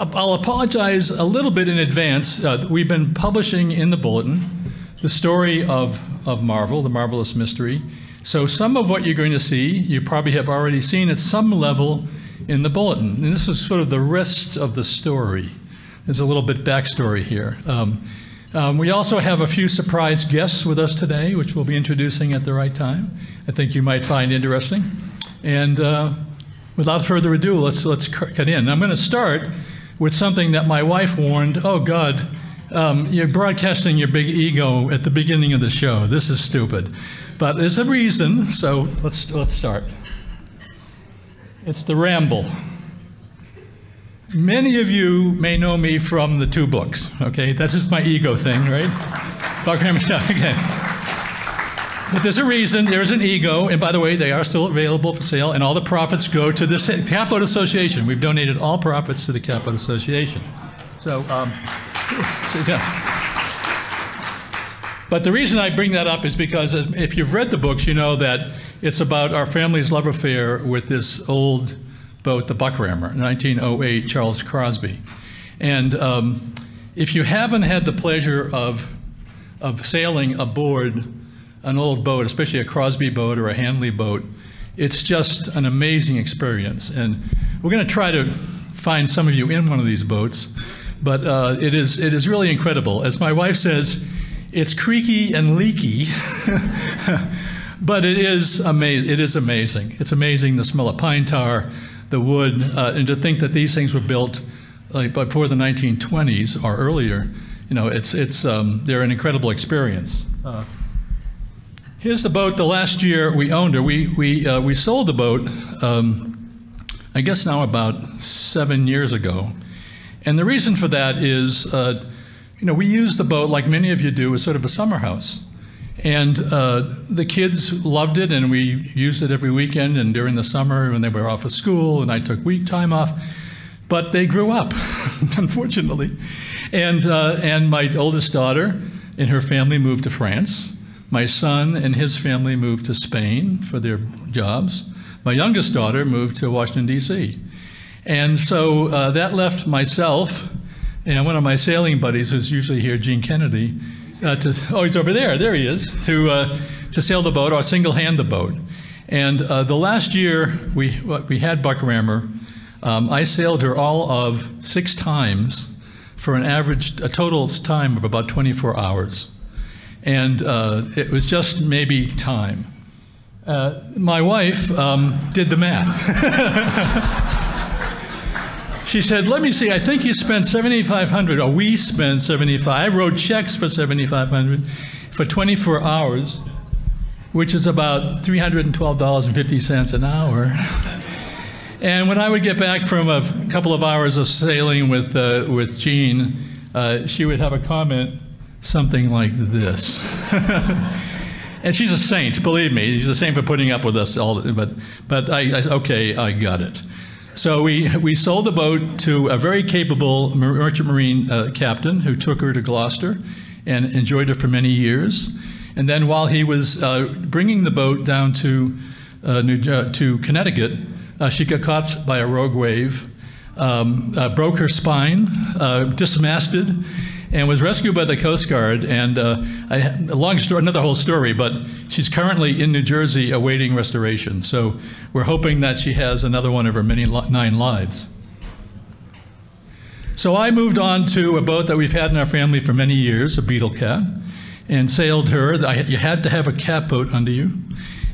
I'll apologize a little bit in advance. Uh, we've been publishing in the bulletin the story of, of Marvel, the marvelous mystery. So some of what you're going to see, you probably have already seen at some level in the bulletin. And this is sort of the rest of the story. There's a little bit backstory here. Um, um, we also have a few surprise guests with us today, which we'll be introducing at the right time. I think you might find interesting. And uh, without further ado, let's let's cut in. I'm going to start with something that my wife warned. Oh God, um, you're broadcasting your big ego at the beginning of the show. This is stupid. But there's a reason, so let's, let's start. It's the ramble. Many of you may know me from the two books, okay? That's just my ego thing, right? Buckingham stuff, okay. But there's a reason, there's an ego, and by the way, they are still available for sale, and all the profits go to the Catboat Association. We've donated all profits to the Catboat Association. So, um, so yeah. But the reason I bring that up is because if you've read the books, you know that it's about our family's love affair with this old boat, the Buckrammer, 1908 Charles Crosby. And um, if you haven't had the pleasure of, of sailing aboard an old boat, especially a Crosby boat or a Hanley boat, it's just an amazing experience. And we're going to try to find some of you in one of these boats, but uh, it, is, it is really incredible. As my wife says, it's creaky and leaky, but it is, amazing. it is amazing. It's amazing the smell of pine tar, the wood, uh, and to think that these things were built like before the 1920s or earlier, you know, it's, it's, um, they're an incredible experience. Uh, here's the boat. The last year we owned her, we, we, uh, we sold the boat, um, I guess now about seven years ago. And the reason for that is uh, you know, we use the boat like many of you do as sort of a summer house. And uh, the kids loved it, and we used it every weekend and during the summer when they were off of school, and I took week time off. But they grew up, unfortunately. And, uh, and my oldest daughter and her family moved to France. My son and his family moved to Spain for their jobs. My youngest daughter moved to Washington, D.C. And so uh, that left myself and one of my sailing buddies, who's usually here, Gene Kennedy, uh, to, oh, he's over there, there he is, to, uh, to sail the boat or single hand the boat. And uh, the last year we, we had Buckrammer, um, I sailed her all of six times for an average, a total time of about 24 hours. And uh, it was just maybe time. Uh, my wife um, did the math. She said, "Let me see. I think you spent 7,500, or we spent 75. I wrote checks for 7,500 for 24 hours, which is about $312.50 an hour." and when I would get back from a couple of hours of sailing with uh, with Gene, uh, she would have a comment, something like this. and she's a saint, believe me. She's a saint for putting up with us all. But, but I, I okay, I got it. So we, we sold the boat to a very capable merchant marine uh, captain who took her to Gloucester and enjoyed her for many years. And then while he was uh, bringing the boat down to, uh, New, uh, to Connecticut, uh, she got caught by a rogue wave, um, uh, broke her spine, dismasted, and was rescued by the Coast Guard. And uh, I, a long story, another whole story, but she's currently in New Jersey awaiting restoration. So we're hoping that she has another one of her many nine lives. So I moved on to a boat that we've had in our family for many years, a Beetle Cat, and sailed her. I, you had to have a cat boat under you.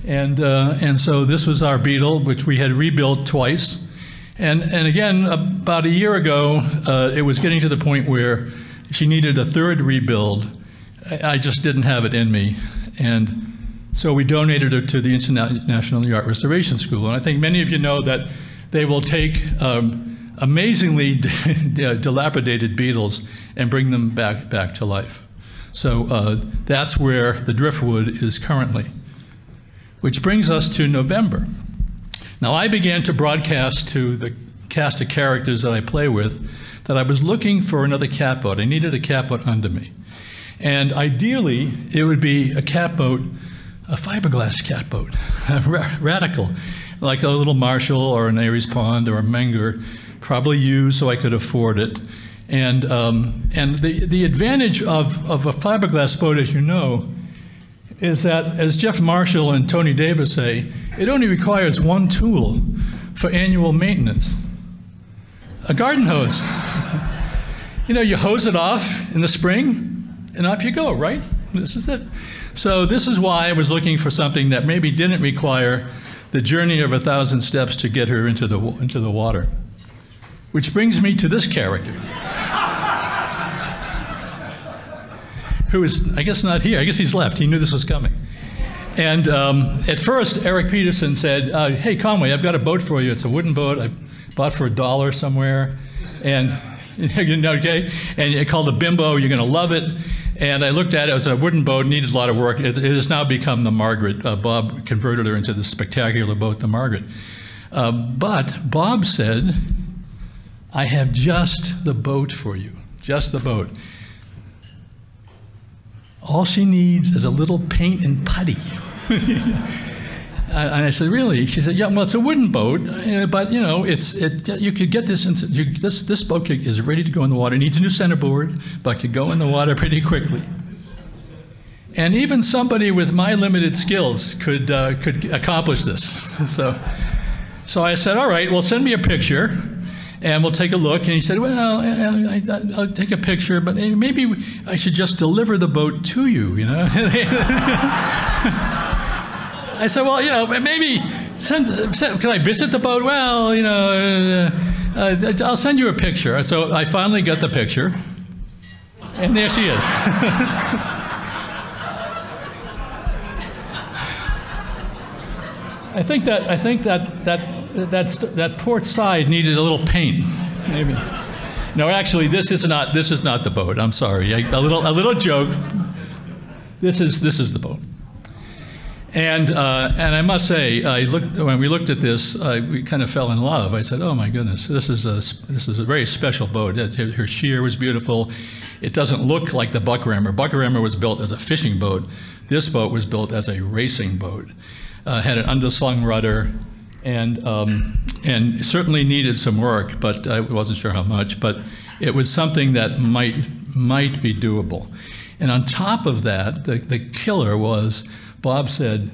And, uh, and so this was our Beetle, which we had rebuilt twice. And, and again, about a year ago, uh, it was getting to the point where she needed a third rebuild. I just didn't have it in me. And so we donated her to the International Yacht Restoration School. And I think many of you know that they will take um, amazingly dilapidated beetles and bring them back, back to life. So uh, that's where the driftwood is currently. Which brings us to November. Now, I began to broadcast to the cast of characters that I play with that I was looking for another catboat. I needed a catboat under me. And ideally, it would be a catboat, a fiberglass catboat, radical, like a little Marshall or an Arey's Pond or a Menger, probably used so I could afford it. And, um, and the, the advantage of, of a fiberglass boat, as you know, is that, as Jeff Marshall and Tony Davis say, it only requires one tool for annual maintenance a garden hose. you know, you hose it off in the spring, and off you go, right? This is it. So, this is why I was looking for something that maybe didn't require the journey of a thousand steps to get her into the, into the water. Which brings me to this character. who is, I guess, not here. I guess he's left. He knew this was coming. And um, at first, Eric Peterson said, uh, Hey, Conway, I've got a boat for you. It's a wooden boat I bought for a dollar somewhere. And, you know, okay? And it called a bimbo. You're going to love it. And I looked at it. It was a wooden boat, needed a lot of work. It, it has now become the Margaret. Uh, Bob converted her into the spectacular boat, the Margaret. Uh, but Bob said, I have just the boat for you, just the boat. All she needs is a little paint and putty. and I said, really? She said, yeah, well, it's a wooden boat, but you know, it's it, you could get this into you, this this boat is ready to go in the water. It needs a new centerboard, but could go in the water pretty quickly. And even somebody with my limited skills could uh, could accomplish this. so, so I said, all right, well, send me a picture and we'll take a look. And he said, Well, I, will take a picture, but maybe I should just deliver the boat to you, you know? I said, Well, you know, maybe send, send, can I visit the boat? Well, you know, uh, uh, I'll send you a picture. So I finally got the picture, and there she is. I think that I think that that that's, that port side needed a little paint, maybe. No, actually, this is not. This is not the boat. I'm sorry. A little, a little joke. This is this is the boat. And uh, and I must say, I looked when we looked at this, uh, we kind of fell in love. I said, "Oh my goodness, this is a this is a very special boat. Her sheer was beautiful. It doesn't look like the Buckrammer. Buckrammer was built as a fishing boat. This boat was built as a racing boat. Uh, had an underslung rudder, and um, and certainly needed some work, but I wasn't sure how much. But it was something that might might be doable. And on top of that, the, the killer was Bob said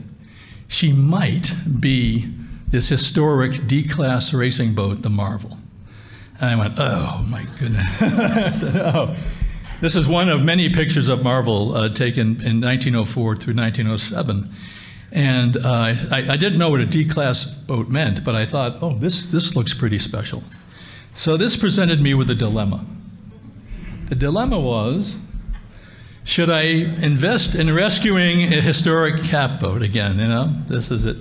she might be this historic D-class racing boat, the Marvel. And I went, oh my goodness. I said, oh. This is one of many pictures of Marvel uh, taken in 1904 through 1907. And uh, I, I, didn't know what a D-class boat meant, but I thought, oh, this, this looks pretty special. So this presented me with a dilemma. The dilemma was, should I invest in rescuing a historic cat boat again? You know, this is it.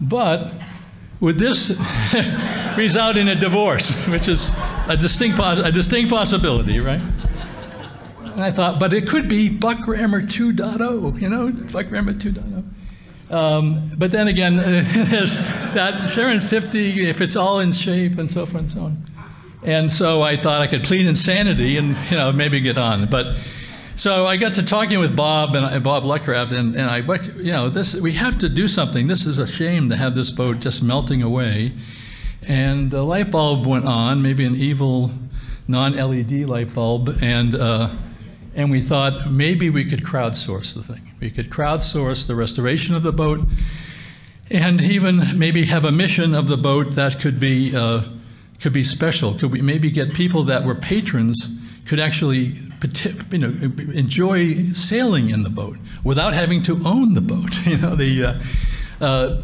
But would this result in a divorce, which is a distinct, a distinct possibility, right? And I thought, but it could be Buckrammer 2.0, you know, Buckrammer 2.0. Um, but then again, there's that serendipity, if it's all in shape and so forth and so on. And so I thought I could plead insanity and you know maybe get on. But so I got to talking with Bob and Bob Luckraft, and, and I, you know, this we have to do something. This is a shame to have this boat just melting away. And the light bulb went on, maybe an evil non-LED light bulb, and uh, and we thought maybe we could crowdsource the thing. We could crowdsource the restoration of the boat and even maybe have a mission of the boat that could be, uh, could be special. Could we maybe get people that were patrons could actually you know, enjoy sailing in the boat without having to own the boat. You know, the, uh, uh,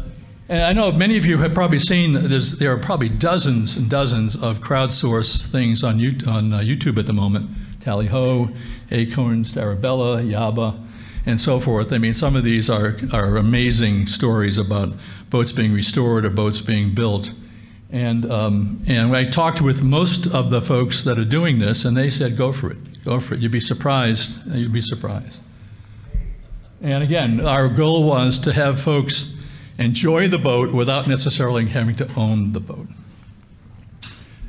and I know many of you have probably seen there are probably dozens and dozens of crowdsourced things on, on uh, YouTube at the moment. Tally Ho, Acorn, Starabella, Yaba, and so forth. I mean, some of these are, are amazing stories about boats being restored or boats being built. And, um, and I talked with most of the folks that are doing this, and they said, go for it. Go for it. You'd be surprised. You'd be surprised. And again, our goal was to have folks enjoy the boat without necessarily having to own the boat.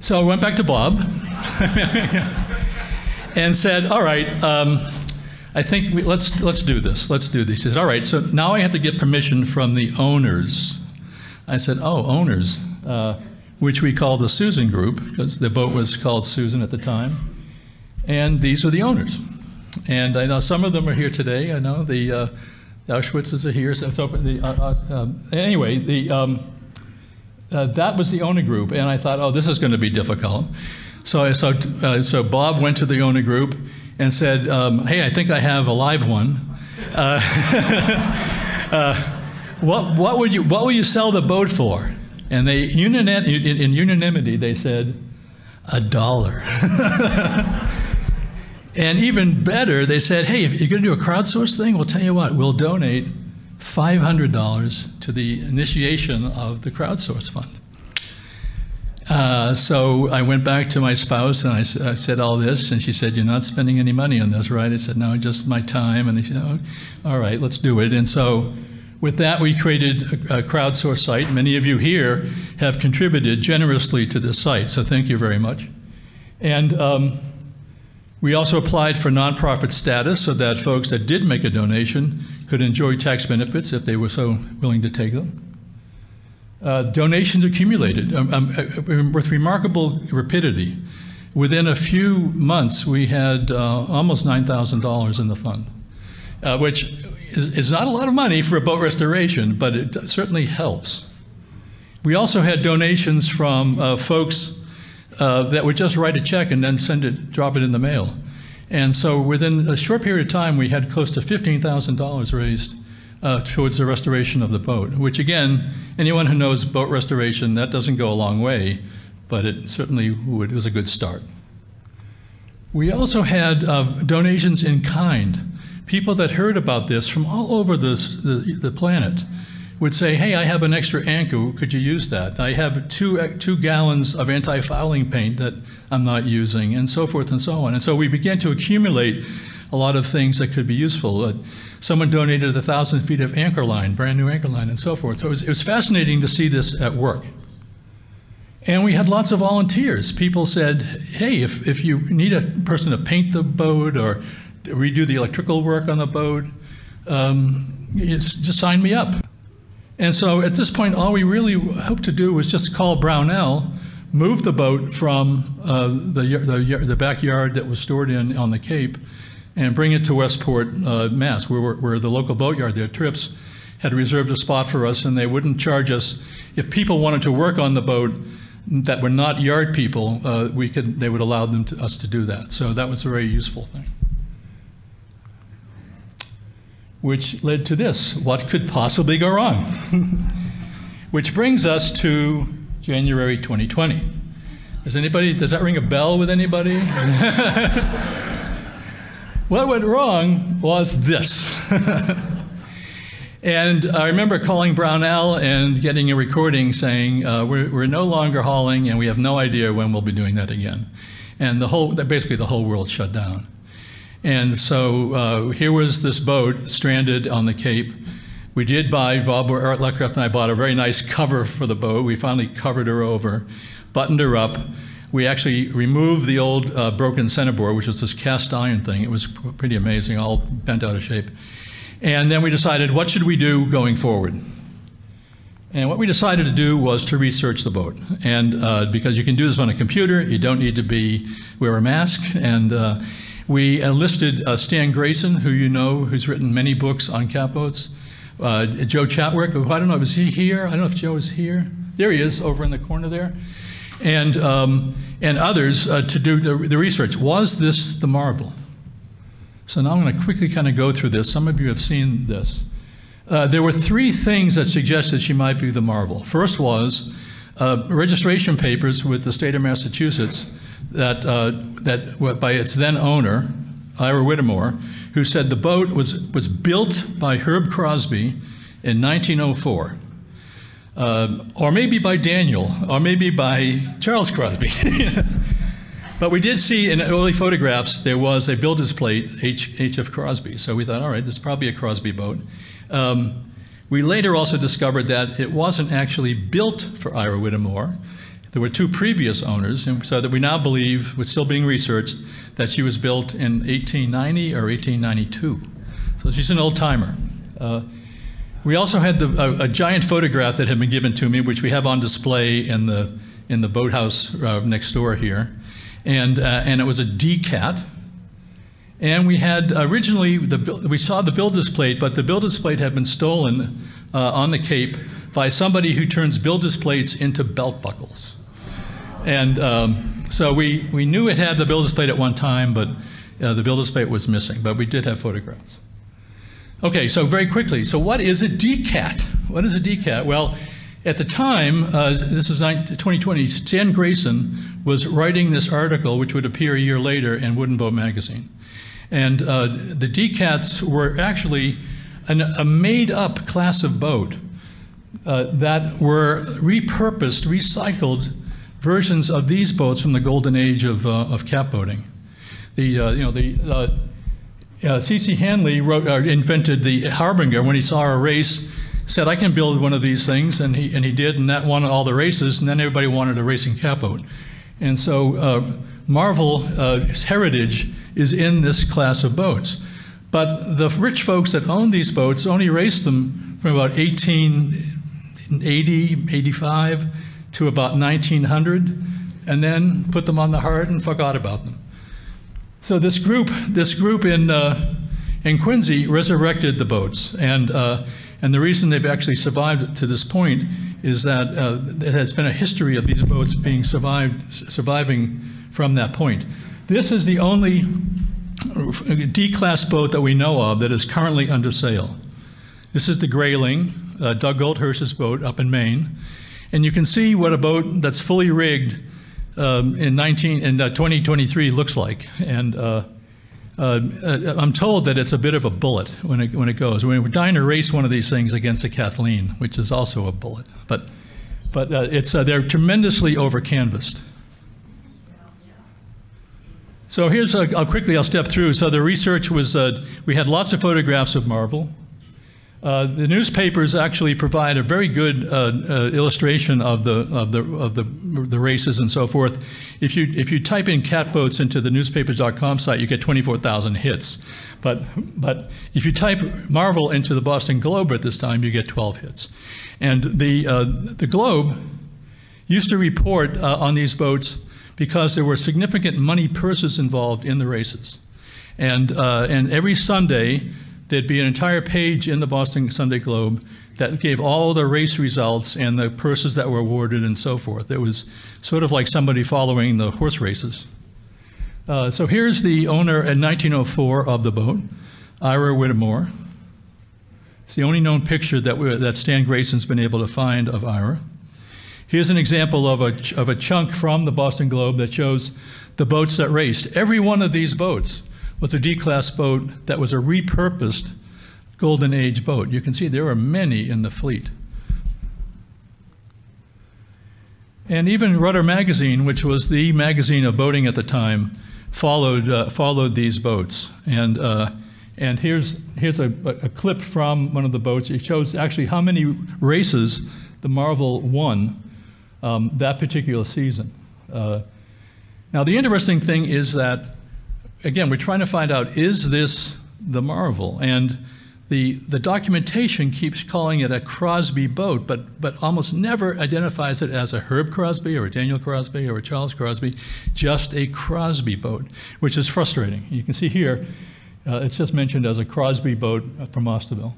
So I went back to Bob. and said, all right, um, I think we, let's, let's do this. Let's do this. He said, all right, so now I have to get permission from the owners. I said, oh, owners. Uh, which we called the Susan Group, because the boat was called Susan at the time. And these are the owners. And I know some of them are here today. I know the, uh, the Auschwitzes are here. So, so the, uh, uh, um, anyway, the, um, uh, that was the owner group. And I thought, oh, this is going to be difficult. So, so, uh, so Bob went to the owner group and said, um, hey, I think I have a live one. Uh, what, what, would you, what would you sell the boat for? And they, in, in unanimity, they said, a dollar. and even better, they said, hey, if you're going to do a crowdsource thing, we'll tell you what, we'll donate $500 to the initiation of the crowdsource fund. Uh, so I went back to my spouse and I, I, said all this, and she said, "You're not spending any money on this, right?" I said, "No, just my time." And they said, oh, "All right, let's do it." And so with that, we created a, a crowdsource site. Many of you here have contributed generously to this site, so thank you very much. And um, we also applied for nonprofit status so that folks that did make a donation could enjoy tax benefits if they were so willing to take them. Uh, donations accumulated um, um, uh, with remarkable rapidity. Within a few months, we had uh, almost $9,000 in the fund, uh, which is, is not a lot of money for a boat restoration, but it certainly helps. We also had donations from uh, folks uh, that would just write a check and then send it, drop it in the mail. And so within a short period of time, we had close to $15,000 raised uh, towards the restoration of the boat, which again, anyone who knows boat restoration, that doesn't go a long way, but it certainly would, was a good start. We also had uh, donations in kind people that heard about this from all over this, the, the planet would say, hey, I have an extra anchor, could you use that? I have two, two gallons of anti-fouling paint that I'm not using, and so forth and so on. And so we began to accumulate a lot of things that could be useful. Uh, someone donated a thousand feet of anchor line, brand new anchor line, and so forth. So it was, it was fascinating to see this at work. And we had lots of volunteers. People said, hey, if, if you need a person to paint the boat or redo the electrical work on the boat. Um, just sign me up. And so at this point, all we really hoped to do was just call Brownell, move the boat from uh, the, the, the, backyard that was stored in on the Cape, and bring it to Westport, uh, Mass, where, where the local boatyard there, Tripp's, had reserved a spot for us, and they wouldn't charge us. If people wanted to work on the boat that were not yard people, uh, we could, they would allow them to, us to do that. So that was a very useful thing which led to this what could possibly go wrong? which brings us to January 2020. Does anybody, does that ring a bell with anybody? what went wrong was this. and I remember calling Brownell and getting a recording saying, uh, we're, we're no longer hauling and we have no idea when we'll be doing that again. And the whole, basically the whole world shut down. And so uh, here was this boat stranded on the Cape. We did buy, Bob Eric Luckraft and I bought a very nice cover for the boat. We finally covered her over, buttoned her up. We actually removed the old uh, broken centerboard, which was this cast iron thing. It was pretty amazing, all bent out of shape. And then we decided, what should we do going forward? And what we decided to do was to research the boat. And uh, because you can do this on a computer, you don't need to be wear a mask. And uh, we enlisted uh, Stan Grayson, who you know, who's written many books on catboats. Uh, Joe Chatwick, I don't know, is he here? I don't know if Joe is here. There he is, over in the corner there. And, um, and others uh, to do the, the, research. Was this the marvel? So now I'm going to quickly kind of go through this. Some of you have seen this. Uh, there were three things that suggested she might be the marvel. First was uh, registration papers with the state of Massachusetts that, uh, that by its then owner, Ira Whittemore, who said the boat was, was built by Herb Crosby in 1904. Uh, or maybe by Daniel, or maybe by Charles Crosby. but we did see in early photographs there was a builder's plate, H, H.F. Crosby. So we thought, all right, this is probably a Crosby boat. Um, we later also discovered that it wasn't actually built for Ira Whittemore. There were two previous owners, and so that we now believe, with still being researched, that she was built in 1890 or 1892. So she's an old timer. Uh, we also had the, a, a, giant photograph that had been given to me, which we have on display in the in the boathouse uh, next door here. And, uh, and it was a DCAT. And we had originally, the, we saw the builder's plate, but the builder's plate had been stolen uh, on the Cape by somebody who turns builder's plates into belt buckles. And um, so we, we knew it had the builder's plate at one time, but uh, the builder's plate was missing, but we did have photographs. Okay, so very quickly, so what is a DCAT? What is a DCAT? Well, at the time, uh, this is 2020, Stan Grayson was writing this article, which would appear a year later in Wooden Boat magazine. And uh, the DCATs were actually an, a made up class of boat uh, that were repurposed, recycled versions of these boats from the golden age of, uh, of cat boating. The, uh, you know, the C.C. Uh, Hanley wrote, uh, invented the Harbinger when he saw a race, said, I can build one of these things, and he, and he did, and that won all the races, and then everybody wanted a racing cat boat. And so uh, Marvel's heritage is in this class of boats. But the rich folks that owned these boats only raced them from about 1880, 85 to about 1900, and then put them on the hard and forgot about them. So this group, this group in, uh, in Quincy resurrected the boats, and, uh, and the reason they've actually survived to this point is that uh, there has been a history of these boats being survived, surviving from that point. This is the only D-class boat that we know of that is currently under sail. This is the Grayling, uh, Doug Goldhirsch's boat up in Maine. And you can see what a boat that's fully rigged um, in 19 in uh, 2023 looks like. And uh, uh, I'm told that it's a bit of a bullet when it when it goes. We're dying to race one of these things against a Kathleen, which is also a bullet. But but uh, it's uh, they're tremendously over canvassed. So here's a, I'll quickly I'll step through. So the research was we had lots of photographs of Marvel. Uh, the newspapers actually provide a very good uh, uh, illustration of the of the of the the races and so forth. If you if you type in catboats into the newspapers.com site, you get 24,000 hits. But but if you type Marvel into the Boston Globe at this time, you get 12 hits. And the uh, the Globe used to report uh, on these boats because there were significant money purses involved in the races, and and every Sunday there'd be an entire page in the Boston Sunday Globe that gave all the race results and the purses that were awarded and so forth. It was sort of like somebody following the horse races. Uh, so here's the owner in 1904 of the boat, Ira Whittemore. It's the only known picture that, we, that Stan Grayson's been able to find of Ira. Here's an example of a, of a chunk from the Boston Globe that shows the boats that raced. Every one of these boats was a D-class boat that was a repurposed Golden Age boat. You can see there are many in the fleet. And even Rudder Magazine, which was the magazine of boating at the time, followed, uh, followed these boats. And, uh, and here's, here's a, a, clip from one of the boats. It shows actually how many races the Marvel won um, that particular season. Uh, now, the interesting thing is that again, we're trying to find out is this the Marvel? And the, the documentation keeps calling it a Crosby boat, but, but almost never identifies it as a Herb Crosby or a Daniel Crosby or a Charles Crosby, just a Crosby boat, which is frustrating. You can see here, uh, it's just mentioned as a Crosby boat from Osterville.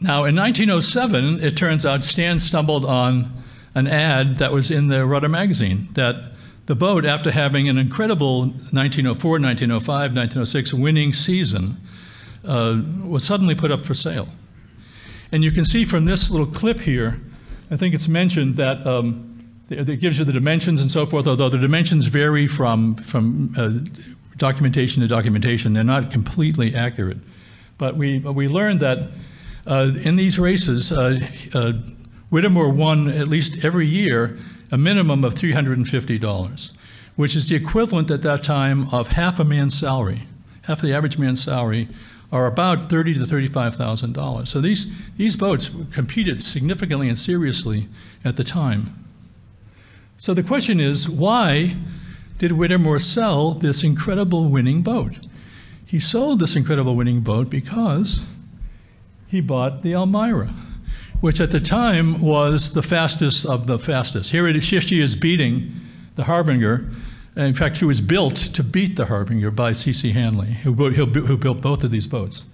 Now, in 1907, it turns out Stan stumbled on an ad that was in the Rudder magazine that the boat, after having an incredible 1904, 1905, 1906 winning season, uh, was suddenly put up for sale. And you can see from this little clip here, I think it's mentioned that um, it, gives you the dimensions and so forth, although the dimensions vary from, from uh, documentation to documentation. They're not completely accurate. But we, we learned that uh, in these races, uh, uh, Whittemore won at least every year a minimum of $350, which is the equivalent at that time of half a man's salary. Half the average man's salary are about thirty to thirty-five thousand dollars. So these these boats competed significantly and seriously at the time. So the question is, why did Whittemore sell this incredible winning boat? He sold this incredible winning boat because he bought the Elmira. Which at the time was the fastest of the fastest. Here, it is, here she is beating the Harbinger. In fact, she was built to beat the Harbinger by C.C. Hanley, who, who, built both of these boats.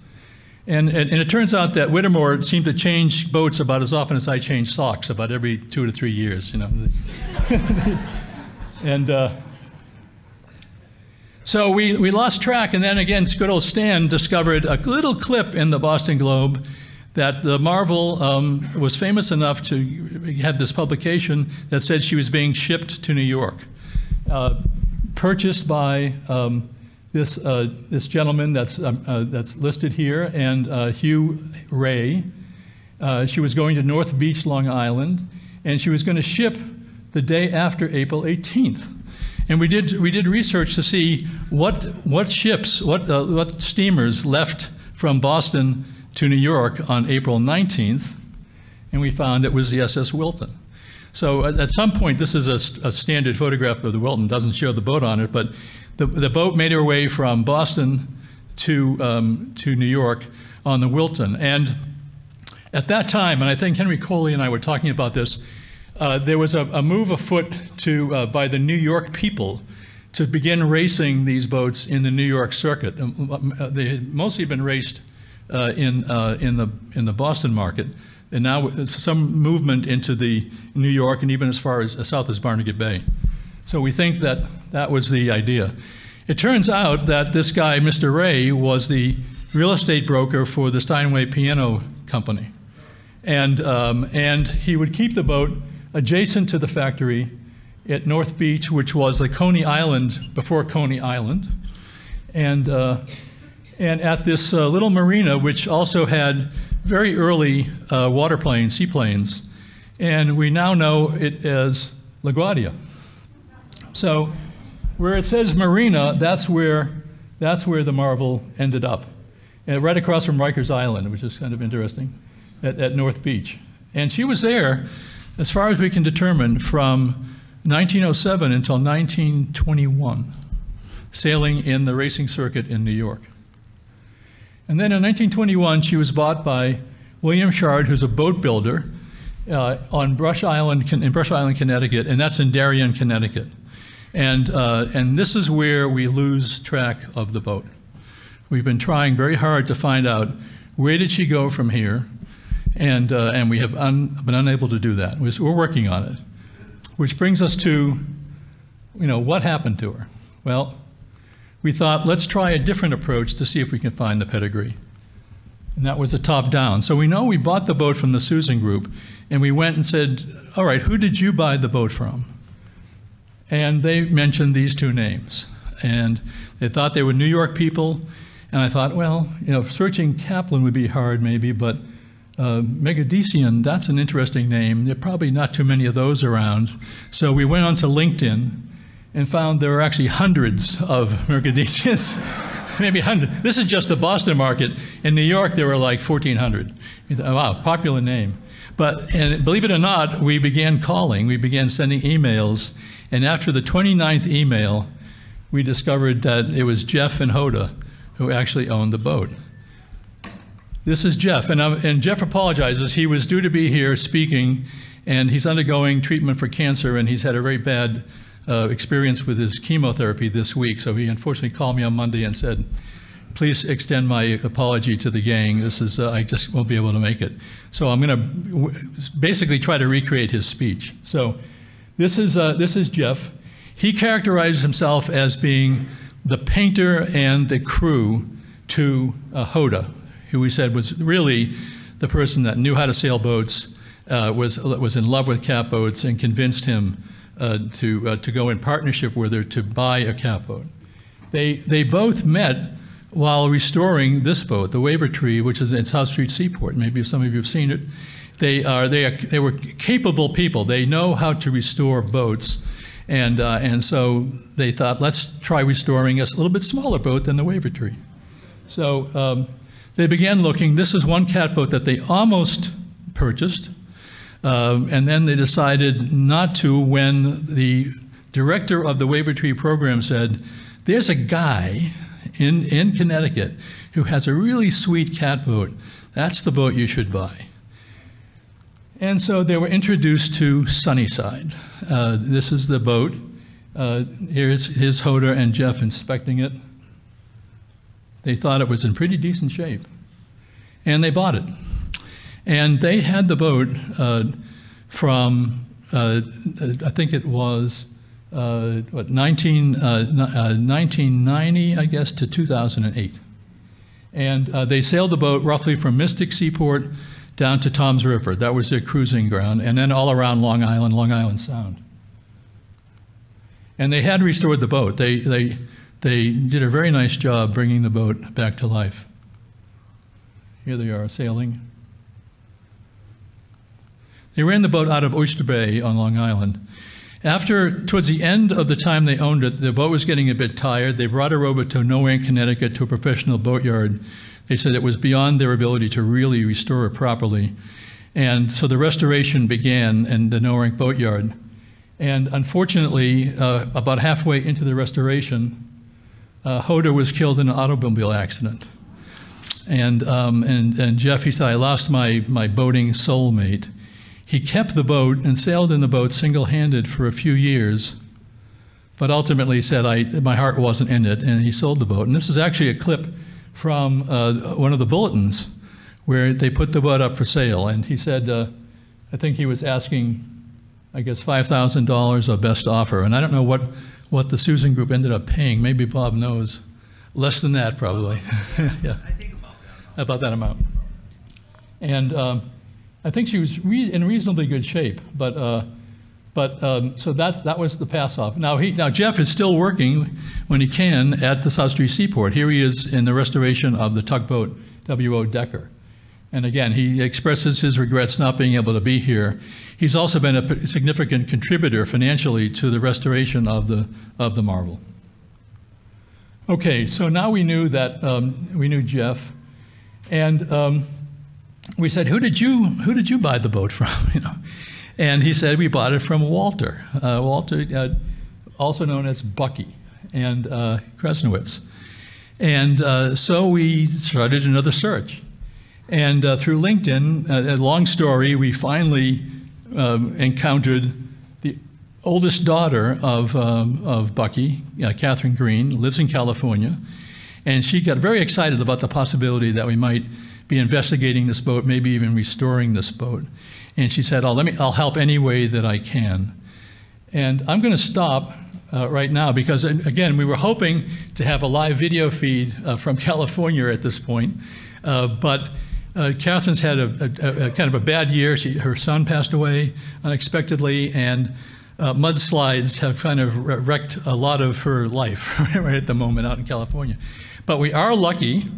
And, and, and, it turns out that Whittemore seemed to change boats about as often as I change socks, about every two to three years, you know. and uh, so we, we lost track, and then again, good old Stan discovered a little clip in the Boston Globe that the Marvel um, was famous enough to have this publication that said she was being shipped to New York, uh, purchased by um, this, uh, this gentleman that's, um, uh, that's listed here, and uh, Hugh Ray. Uh, she was going to North Beach, Long Island, and she was going to ship the day after April 18th. And we did, we did research to see what, what ships, what, uh, what steamers left from Boston to New York on April 19th, and we found it was the SS Wilton. So at some point, this is a, a standard photograph of the Wilton, doesn't show the boat on it, but the, the boat made her way from Boston to, um, to New York on the Wilton. And at that time, and I think Henry Coley and I were talking about this, uh, there was a, a, move afoot to, uh, by the New York people to begin racing these boats in the New York circuit. Um, uh, they had mostly been raced uh, in, uh, in, the, in the Boston market, and now some movement into the New York and even as far as south as Barnegat Bay. So we think that that was the idea. It turns out that this guy, Mr. Ray, was the real estate broker for the Steinway Piano Company. And, um, and he would keep the boat adjacent to the factory at North Beach, which was the Coney Island before Coney Island. And, uh, and at this uh, little marina, which also had very early uh, waterplanes, seaplanes. And we now know it as LaGuardia. So where it says marina, that's where, that's where the Marvel ended up. And right across from Rikers Island, which is kind of interesting, at, at North Beach. And she was there, as far as we can determine, from 1907 until 1921, sailing in the racing circuit in New York. And then in 1921, she was bought by William Shard, who's a boat builder uh, on Brush Island, in Brush Island, Connecticut, and that's in Darien, Connecticut. And, uh, and this is where we lose track of the boat. We've been trying very hard to find out where did she go from here, and, uh, and we have un been unable to do that. We're working on it. Which brings us to, you know, what happened to her? Well, we thought, let's try a different approach to see if we can find the pedigree. And that was a top down. So we know we bought the boat from the Susan Group, and we went and said, all right, who did you buy the boat from? And they mentioned these two names. And they thought they were New York people. And I thought, well, you know, searching Kaplan would be hard maybe, but uh, Megidesian, that's an interesting name. There are probably not too many of those around. So we went onto LinkedIn and found there were actually hundreds of Megidesians. maybe 100. This is just the Boston market. In New York, there were like 1,400. Wow, popular name. But and believe it or not, we began calling, we began sending emails, and after the 29th email, we discovered that it was Jeff and Hoda who actually owned the boat. This is Jeff, and, um, and Jeff apologizes. He was due to be here speaking, and he's undergoing treatment for cancer, and he's had a very bad uh, experience with his chemotherapy this week. So he unfortunately called me on Monday and said, please extend my apology to the gang. This is, uh, I just won't be able to make it. So I'm going to basically try to recreate his speech. So this is, uh, this is Jeff. He characterizes himself as being the painter and the crew to uh, Hoda, who he said was really the person that knew how to sail boats, uh, was, was in love with catboats, and convinced him to, uh, to go in partnership with her to buy a catboat. They, they both met while restoring this boat, the Wavertree, which is in South Street Seaport. Maybe some of you have seen it. They, are, they, are, they were capable people. They know how to restore boats. And, uh, and so they thought, let's try restoring a little bit smaller boat than the Wavertree. So um, they began looking. This is one catboat that they almost purchased. Um, and then they decided not to when the director of the Wavertree program said, there's a guy in, in Connecticut who has a really sweet catboat. That's the boat you should buy. And so they were introduced to Sunnyside. Uh, this is the boat. Uh, here's, his Hoda and Jeff inspecting it. They thought it was in pretty decent shape. And they bought it. And they had the boat uh, from, uh, I think it was, uh, what, 19, 1990, uh, I guess, to 2008. And they sailed the boat roughly from Mystic Seaport down to Toms River. That was their cruising ground, and then all around Long Island, Long Island Sound. And they had restored the boat. They, they, they did a very nice job bringing the boat back to life. Here they are sailing. They ran the boat out of Oyster Bay on Long Island. After, towards the end of the time they owned it, the boat was getting a bit tired. They brought her over to Noank, Connecticut, to a professional boatyard they said it was beyond their ability to really restore it properly. And so the restoration began in the Noank Boatyard. And unfortunately, uh, about halfway into the restoration, uh, Hoda was killed in an automobile accident. And, um, and, and Jeff, he said, I lost my, my boating soulmate. He kept the boat and sailed in the boat single handed for a few years, but ultimately said, I, My heart wasn't in it, and he sold the boat. And this is actually a clip from uh, one of the bulletins where they put the boat up for sale. And he said, uh, I think he was asking, I guess, $5,000 of best offer. And I don't know what, what the Susan Group ended up paying. Maybe Bob knows. Less than that, probably. yeah. I think about that. About that amount. And um, I think she was re in reasonably good shape, but uh, but um, so that's, that was the pass off. Now, he, now, Jeff is still working when he can at the South Street Seaport. Here he is in the restoration of the tugboat W.O. Decker. And again, he expresses his regrets not being able to be here. He's also been a significant contributor financially to the restoration of the, of the marvel. Okay, so now we knew that um, we knew Jeff, and um, we said, "Who did you who did you buy the boat from?" you know, and he said, We bought it from Walter. Uh, Walter, uh, also known as Bucky, and uh, Krasnowitz. And uh, so we started another search. And uh, through LinkedIn, uh, a long story, we finally um, encountered the oldest daughter of, um, of Bucky, Catherine Green, lives in California. And she got very excited about the possibility that we might be investigating this boat, maybe even restoring this boat. And she said, oh, let me, I'll help any way that I can. And I'm going to stop uh, right now because, again, we were hoping to have a live video feed uh, from California at this point. Uh, but uh, Catherine's had a, a, a, kind of a bad year. She, her son passed away unexpectedly, and uh, mudslides have kind of wrecked a lot of her life right at the moment out in California. But we are lucky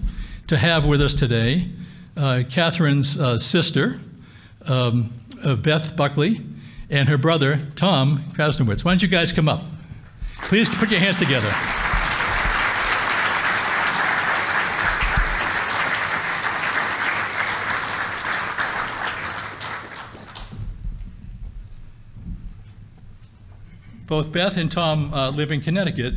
to have with us today uh, Catherine's sister, um, uh, Beth Buckley and her brother, Tom Krasnowitz. Why don't you guys come up? Please put your hands together. Both Beth and Tom uh, live in Connecticut.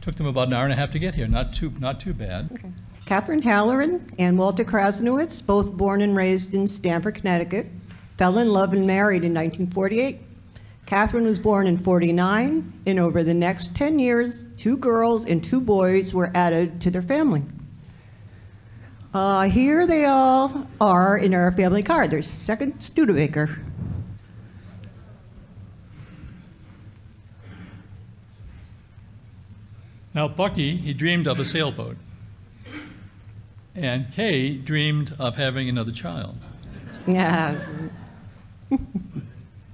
Took them about an hour and a half to get here. Not too, not too bad. Okay. Catherine Halloran and Walter Krasnowitz, both born and raised in Stamford, Connecticut fell in love and married in 1948. Catherine was born in 49, and over the next 10 years, two girls and two boys were added to their family. Uh, here they all are in our family card. their second Studebaker. Now, Bucky, he dreamed of a sailboat. And Kay dreamed of having another child. Yeah,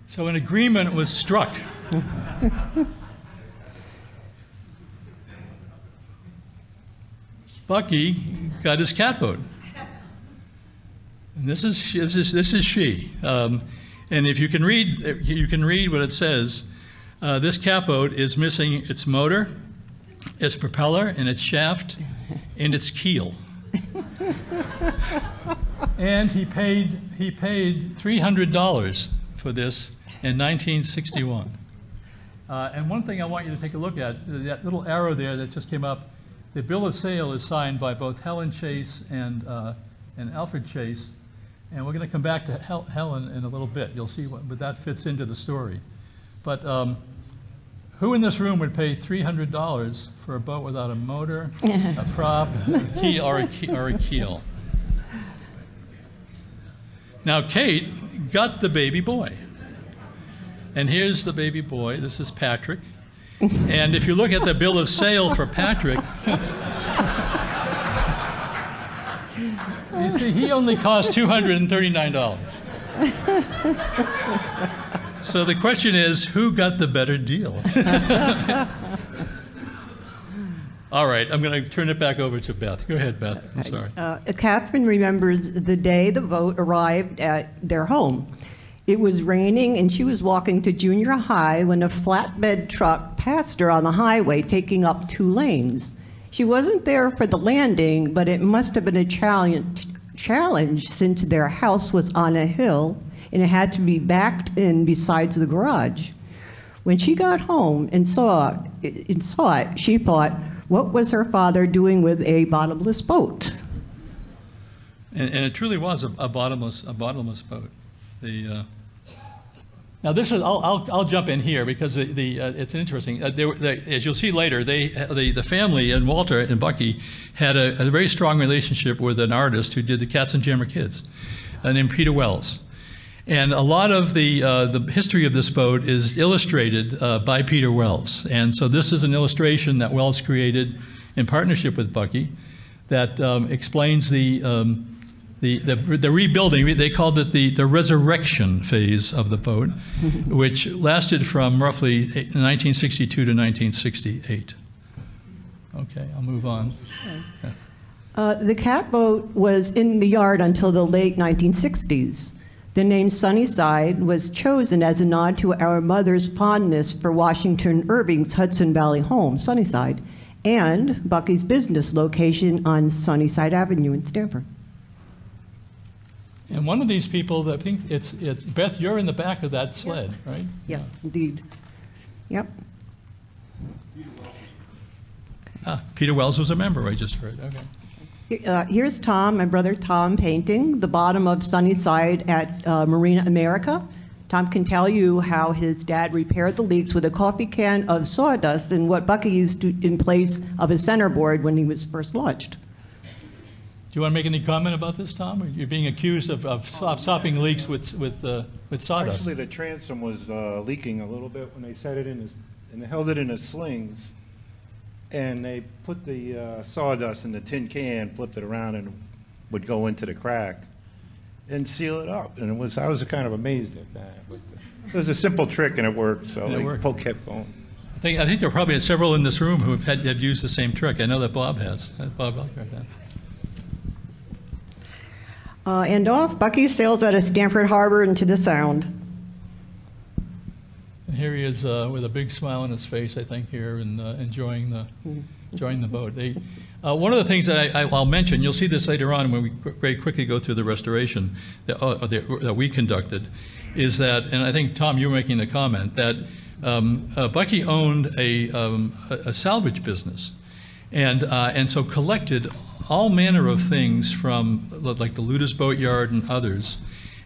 so an agreement was struck. Bucky got his catboat. And this is, this is, this is she. Um, and if you can read, you can read what it says. Uh, this catboat is missing its motor, its propeller, and its shaft, and its keel. and he paid, he paid $300 for this in 1961. Uh, and one thing I want you to take a look at, that little arrow there that just came up, the bill of sale is signed by both Helen Chase and, uh, and Alfred Chase. And we're going to come back to Hel- Helen in a little bit. You'll see what, but that fits into the story. But um, who in this room would pay $300 for a boat without a motor, a prop, a key, or a, key, or a keel? Now, Kate got the baby boy. And here's the baby boy. This is Patrick. And if you look at the bill of sale for Patrick, you see, he only cost $239. So the question is who got the better deal? All right, I'm going to turn it back over to Beth. Go ahead, Beth. I'm sorry. Uh, Catherine remembers the day the boat arrived at their home. It was raining, and she was walking to junior high when a flatbed truck passed her on the highway, taking up two lanes. She wasn't there for the landing, but it must have been a challenge, challenge since their house was on a hill and it had to be backed in besides the garage. When she got home and saw, and saw it, she thought, what was her father doing with a bottomless boat? And, and it truly was a, a bottomless, a bottomless boat. The, uh, now this is, I'll, I'll, I'll jump in here because the, the, uh, it's interesting. Uh, they, they, as you'll see later, they, the, the family and Walter and Bucky had a, a very strong relationship with an artist who did the Cats and Katzenjammer Kids, uh, named Peter Wells. And a lot of the, uh, the history of this boat is illustrated uh, by Peter Wells. And so this is an illustration that Wells created in partnership with Bucky that um, explains the, um, the, the, the rebuilding. They called it the, the resurrection phase of the boat, which lasted from roughly 1962 to 1968. Okay, I'll move on. Uh, the catboat was in the yard until the late 1960s. The name Sunnyside was chosen as a nod to our mother's fondness for Washington Irving's Hudson Valley home, Sunnyside, and Bucky's business location on Sunnyside Avenue in Stamford. And one of these people, I think it's, it's Beth, you're in the back of that sled, right? Yes, indeed. Yep. Ah, Peter Wells was a member, I just heard. Okay. Uh, here's Tom, my brother Tom, painting the bottom of Sunnyside at uh, Marina America. Tom can tell you how his dad repaired the leaks with a coffee can of sawdust and what Bucky used to, in place of a centerboard when he was first launched. Do you want to make any comment about this, Tom? You're being accused of, of stop- stopping leaks with, with, uh, with sawdust. Actually, the transom was uh, leaking a little bit when they set it in, a- and they held it in a slings. And they put the uh, sawdust in the tin can, flipped it around, and would go into the crack and seal it up. And it was, I was kind of amazed at that. But It was a simple trick and it worked, so It they worked. both kept going. I think, I think there are probably several in this room who have, had, have used the same trick. I know that Bob has. Uh, Bob Elkhart has. Uh, and off, Bucky sails out of Stamford Harbor into the Sound. And here he is uh, with a big smile on his face, I think, here and uh, enjoying the enjoying the boat. They, uh, one of the things that I, I, will mention, you'll see this later on when we qu- very quickly go through the restoration that, uh, that, that we conducted, is that, and I think Tom, you were making the comment that um, uh, Bucky owned a, um, a, salvage business, and uh, and so collected all manner of things from like the Luders Boatyard and others,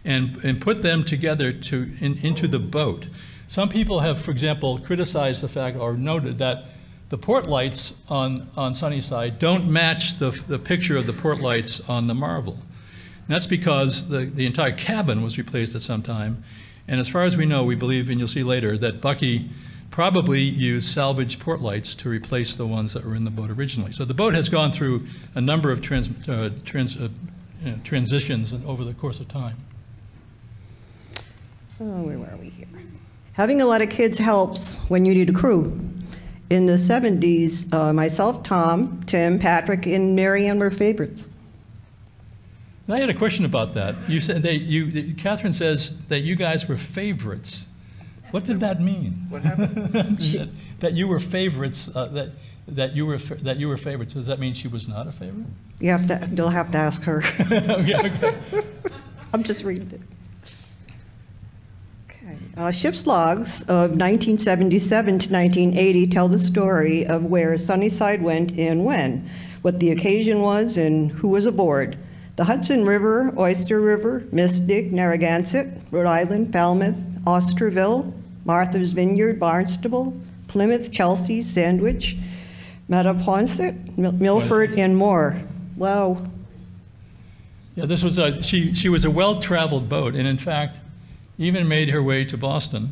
and and put them together to in, into the boat. Some people have, for example, criticized the fact or noted that the port lights on, on Sunnyside don't match the, the picture of the port lights on the Marvel. And that's because the, the entire cabin was replaced at some time. And as far as we know, we believe, and you'll see later, that Bucky probably used salvaged port lights to replace the ones that were in the boat originally. So the boat has gone through a number of trans, uh, trans, uh, you know, transitions over the course of time. Oh, where were we here? Having a lot of kids helps when you need a crew. In the 70s, uh, myself, Tom, Tim, Patrick, and Marianne were favorites. I had a question about that. You said that you, Catherine says that you guys were favorites. What did that mean? What happened? that, that you were favorites. Uh, that that you were that you were favorites. Does that mean she was not a favorite? You have to, you'll have to ask her. okay, okay. I'm just reading it. Uh, ship's logs of 1977 to 1980 tell the story of where Sunnyside went and when, what the occasion was, and who was aboard. The Hudson River, Oyster River, Mystic, Narragansett, Rhode Island, Falmouth, Osterville, Martha's Vineyard, Barnstable, Plymouth, Chelsea, Sandwich, Mattapoisett, Mil- Milford, and more. Wow. Yeah, this was a, she, she was a well-traveled boat, and in fact, even made her way to Boston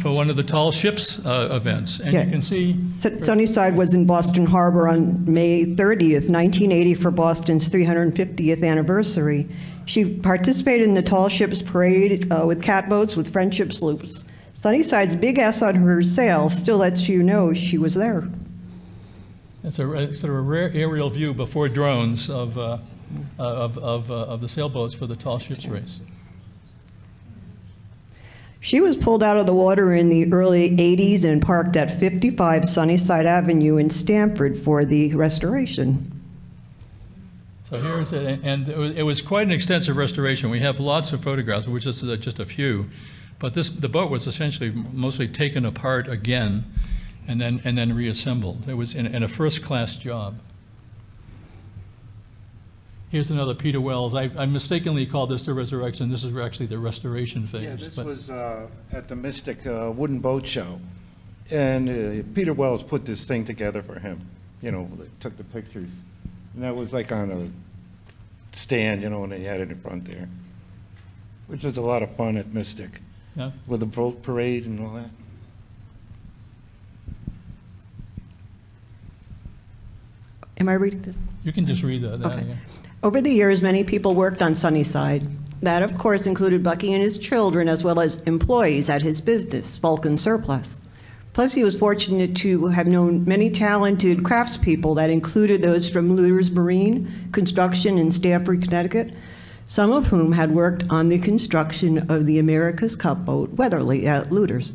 for one of the tall ships uh, events. And Yeah. you can see, Sun- Sunnyside was in Boston Harbor on May 30th, 1980, for Boston's 350th anniversary. She participated in the Tall Ships Parade uh, with catboats with friendship sloops. Sunnyside's big S on her sail still lets you know she was there. it's a sort of a rare aerial view before drones of, uh, of, of, uh, of the sailboats for the tall ships race. She was pulled out of the water in the early 80s and parked at 55 Sunnyside Avenue in Stamford for the restoration. So here's it, and it was, quite an extensive restoration. We have lots of photographs, which is uh, just a few, but this the boat was essentially mostly taken apart again, and then and then reassembled. It was in, in a first-class job. Here's another Peter Wells. I, I mistakenly called this the resurrection. This is actually the restoration phase. Yeah, this but- was uh, at the Mystic uh, Wooden Boat Show. And uh, Peter Wells put this thing together for him, you know, took the pictures. And that was like on a stand, you know, and they had it in front there, which was a lot of fun at Mystic yeah. with the boat parade and all that. Am I reading this? You can just read that. that, Okay. yeah. Over the years, many people worked on Sunnyside. That, of course, included Bucky and his children, as well as employees at his business, Vulcan Surplus. Plus, he was fortunate to have known many talented craftspeople that included those from Luders Marine Construction in Stamford, Connecticut, some of whom had worked on the construction of the America's Cup boat Weatherly at Luders.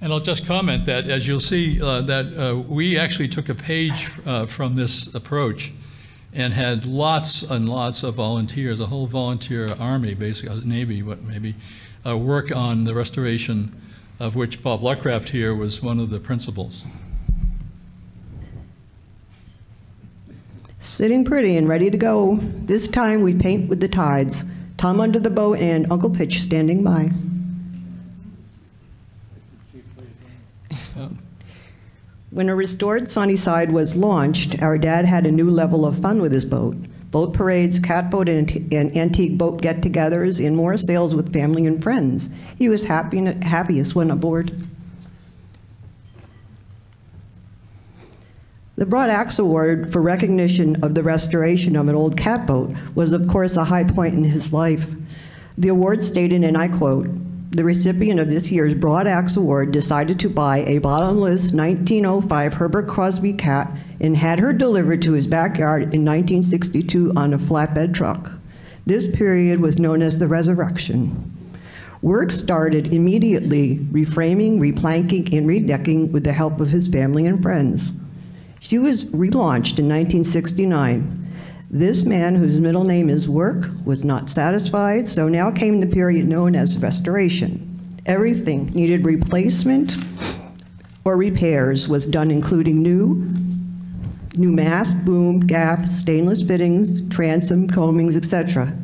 And I'll just comment that, as you'll see, uh, that uh, we actually took a page uh, from this approach and had lots and lots of volunteers, a whole volunteer army, basically, Navy, what maybe, uh, work on the restoration of which Bob Luckraft here was one of the principals. Sitting pretty and ready to go. This time we paint with the tides. Tom under the boat and Uncle Pitch standing by. When a restored Sunnyside was launched, our dad had a new level of fun with his boat. Boat parades, catboat and antique boat get-togethers, and more sails with family and friends. He was happy, happiest when aboard. The Broad Axe Award for recognition of the restoration of an old catboat was, of course, a high point in his life. The award stated, and I quote, "The recipient of this year's Broad Axe Award decided to buy a bottomless 1905 Herbert Crosby cat and had her delivered to his backyard in 1962 on a flatbed truck. This period was known as the Resurrection. Work started immediately, reframing, replanking, and redecking with the help of his family and friends. She was relaunched in 1969. This man, whose middle name is Work, was not satisfied, so now came the period known as Restoration. Everything needed replacement or repairs was done, including new, new mast, boom, gaff, stainless fittings, transom, coamings, etc.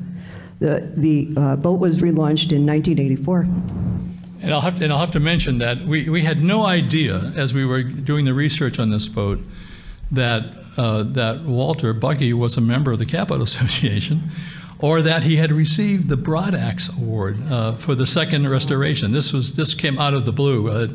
The, the uh, boat was relaunched in 1984. And I'll have to, and I'll have to mention that we, we had no idea as we were doing the research on this boat that uh, that Walter Bucky was a member of the Catboat Association, or that he had received the Broad Axe Award uh, for the second restoration. This was this came out of the blue. Uh,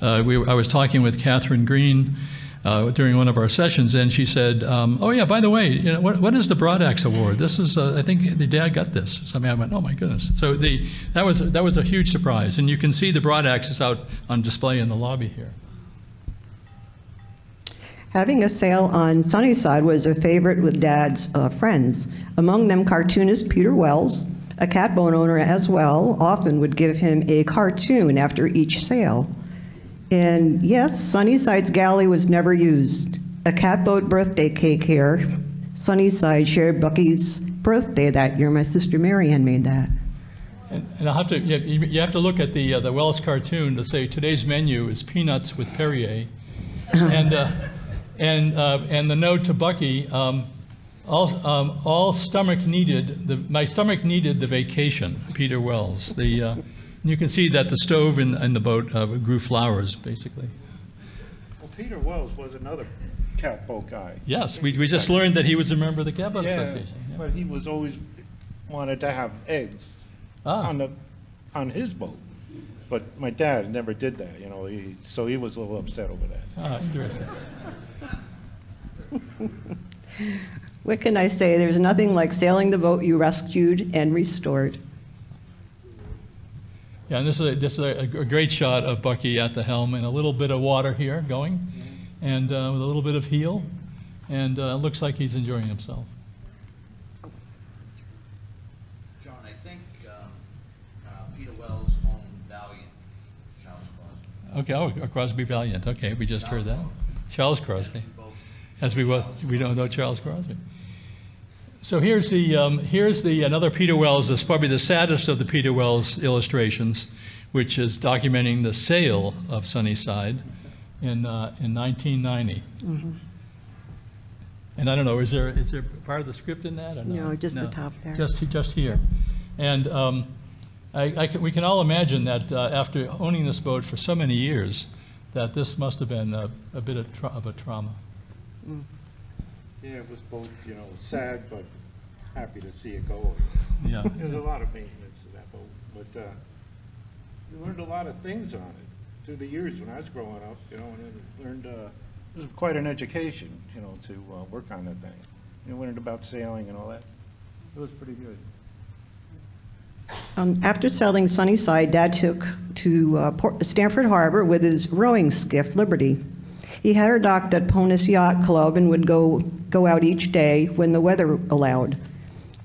uh, we, I was talking with Catherine Green. Uh, during one of our sessions, and she said, um, "Oh yeah, by the way, you know, what, what is the Broad Axe Award? This is, I think, the dad got this." So I, mean, I went, "Oh my goodness!" So the that was that was a huge surprise, and you can see the Broad Axe is out on display in the lobby here. Having a sail on Sunnyside was a favorite with Dad's uh, friends. Among them, cartoonist Peter Wells, a catboat owner as well, often would give him a cartoon after each sail. And yes, Sunnyside's galley was never used. A catboat birthday cake here. Sunnyside shared Bucky's birthday that year. My sister Marianne made that. And, and I'll have to you, you have to look at the uh, the Wells cartoon to say today's menu is peanuts with Perrier, and uh, and uh, and the note to Bucky. Um, All, um, all stomach needed, the, my stomach needed the vacation, Peter Wells. The, uh, you can see that the stove in, in the boat uh, grew flowers, basically. Well, Peter Wells was another catboat guy. Yes, we, we just learned that he was a member of the Catboat Yeah, Association. yeah. but he was always wanted to have eggs Ah. on the, on his boat. But my dad never did that, you know, he, so he was a little upset over that. Ah, interesting. What can I say? There's nothing like sailing the boat you rescued and restored. Yeah, and this is, a, this is a, a great shot of Bucky at the helm and a little bit of water here going, and uh, with a little bit of heel, and uh, looks like he's enjoying himself. John, I think um, uh, Peter Wells owned Valiant, Charles Crosby. Okay, oh, Crosby Valiant. Okay, we just heard that. Charles Crosby, as we both we don't know Charles Crosby. So here's the um, here's the another Peter Wells. This probably the saddest of the Peter Wells illustrations, which is documenting the sale of Sunnyside in uh, in 1990. And I don't know, is there is there part of the script in that or no? No, just the top there. Just just here, and um, I, I can, we can all imagine that uh, after owning this boat for so many years, that this must have been a, a bit of, of a trauma. Yeah, it was both, you know, sad, but happy to see it go. Yeah. There's a lot of maintenance to that boat, but, uh, you learned a lot of things on it through the years when I was growing up, you know, and I learned, uh, it was quite an education, you know, to, uh, work on that thing. You learned about sailing and all that. It was pretty good. Um, After selling Sunnyside, Dad took to uh, Port- Stamford Harbor with his rowing skiff, Liberty. He had her docked at Ponus Yacht Club and would go, go out each day when the weather allowed.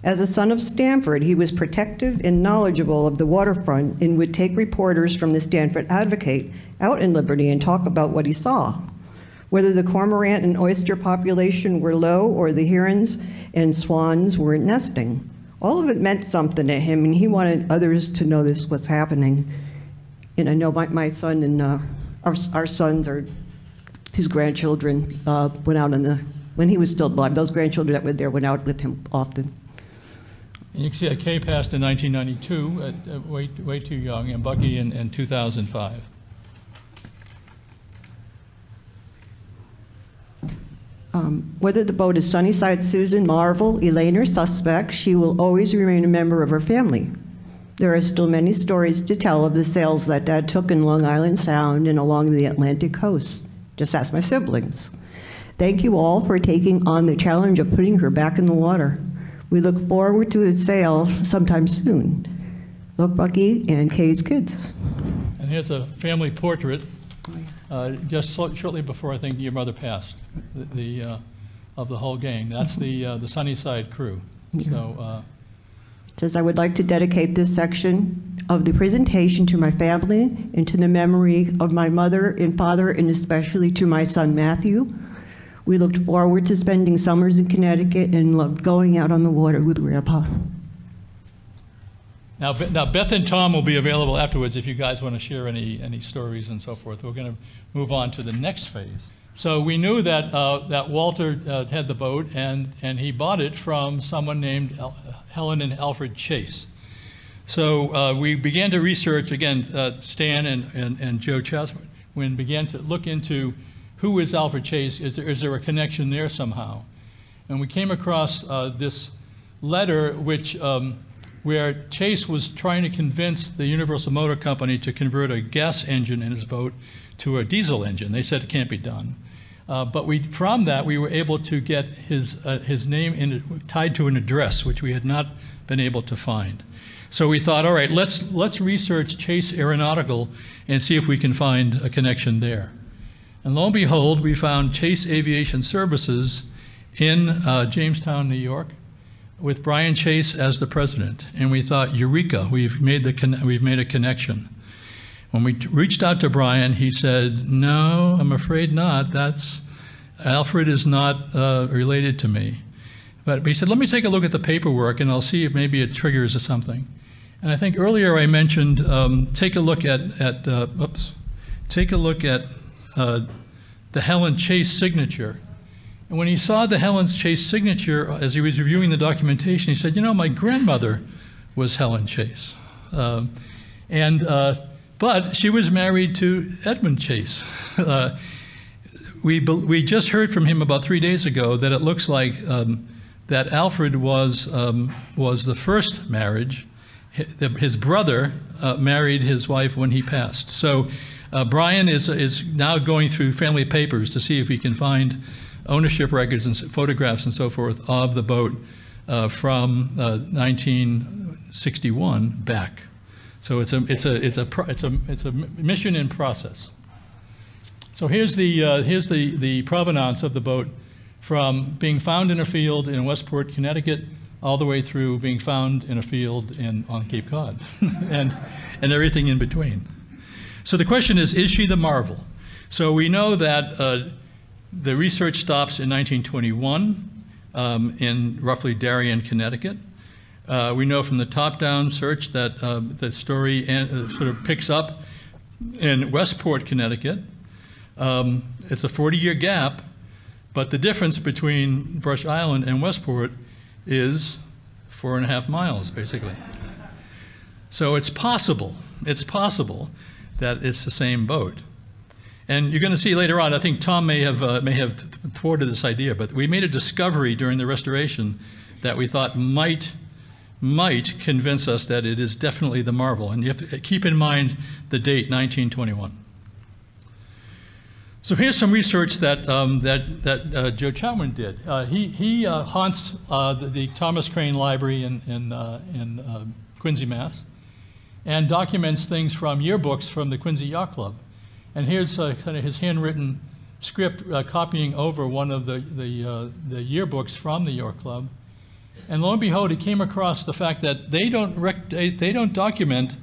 As a son of Stamford, he was protective and knowledgeable of the waterfront and would take reporters from the Stamford Advocate out in Liberty and talk about what he saw. Whether the cormorant and oyster population were low or the herons and swans were nesting. All of it meant something to him, and he wanted others to know this was happening. And I know my, my son and uh, our, our sons or his grandchildren uh, went out on the, when he was still alive, those grandchildren that were there went out with him often. And you can see that Kay passed in 1992, at, uh, way, way too young, and Bucky in, in 2005. Um, Whether the boat is Sunnyside Susan, Marvel, Elaine, or Suspect, she will always remain a member of her family. There are still many stories to tell of the sails that Dad took in Long Island Sound and along the Atlantic coast. Just ask my siblings. Thank you all for taking on the challenge of putting her back in the water. We look forward to its sail sometime soon. Love Bucky and Kay's kids. And here's a family portrait, uh, just so- shortly before I think your mother passed, the, the, uh, of the whole gang. That's the, uh, the Sunnyside crew. So, says, I would like to dedicate this section of the presentation to my family and to the memory of my mother and father, and especially to my son Matthew. We looked forward to spending summers in Connecticut and loved going out on the water with Grandpa. Now, now Beth and Tom will be available afterwards if you guys want to share any, any stories and so forth. We're going to move on to the next phase. So we knew that, uh, that Walter uh, had the boat, and, and he bought it from someone named El- Helen and Alfred Chase. So uh, we began to research, again, uh, Stan and, and, and Joe Chaswin began to look into who is Alfred Chase? Is there, is there a connection there somehow? And we came across uh, this letter which, um, where Chase was trying to convince the Universal Motor Company to convert a gas engine in his boat to a diesel engine. They said it can't be done. Uh, but we, from that, we were able to get his, uh, his name in, tied to an address, which we had not been able to find. So we thought, all right, let's, let's research Chase Aeronautical and see if we can find a connection there. And lo and behold, we found Chase Aviation Services in uh, Jamestown, New York, with Brian Chase as the president. And we thought, eureka, we've made, the we've made a connection. When we reached out to Brian, he said, no, I'm afraid not. That's, Alfred is not uh, related to me. But he said, let me take a look at the paperwork and I'll see if maybe it triggers something. And I think earlier I mentioned, um, take a look at, at uh, oops, take a look at uh, the Helen Chase signature. And when he saw the Helen Chase signature as he was reviewing the documentation, he said, You know, my grandmother was Helen Chase. Um, and, uh, but she was married to Edmund Chase. Uh, we, we just heard from him about three days ago that it looks like um, that Alfred was, um, was the first marriage. His brother uh, married his wife when he passed. So uh, Brian is, is now going through family papers to see if he can find ownership records and photographs and so forth of the boat uh, from 1961 uh, back. So it's a, it's a, it's a, it's a, it's a mission in process. So here's the, uh, here's the, the provenance of the boat from being found in a field in Westport, Connecticut, all the way through being found in a field in, on Cape Cod and, and everything in between. So the question is, is she the marvel? So we know that uh, the research stops in 1921 um, in roughly Darien, Connecticut. Uh, we know from the top-down search that uh, the story uh, sort of picks up in Westport, Connecticut, um, it's a 40 year gap, but the difference between Brush Island and Westport is four and a half miles, basically. So it's possible, it's possible that it's the same boat. And you're going to see later on, I think Tom may have, uh, may have thwarted this idea, but we made a discovery during the restoration that we thought might, might convince us that it is definitely the Marvel. And you have to keep in mind the date, 1921. So here's some research that, um, that, that uh, Joe Chapman did. Uh, he he uh, haunts uh, the, the, Thomas Crane Library in, in, uh, in uh, Quincy, Mass. and documents things from yearbooks from the Quincy Yacht Club. And here's kind of his handwritten script copying over one of the, the, the yearbooks from the Yacht Club. And lo and behold, he came across the fact that they don't, they don't document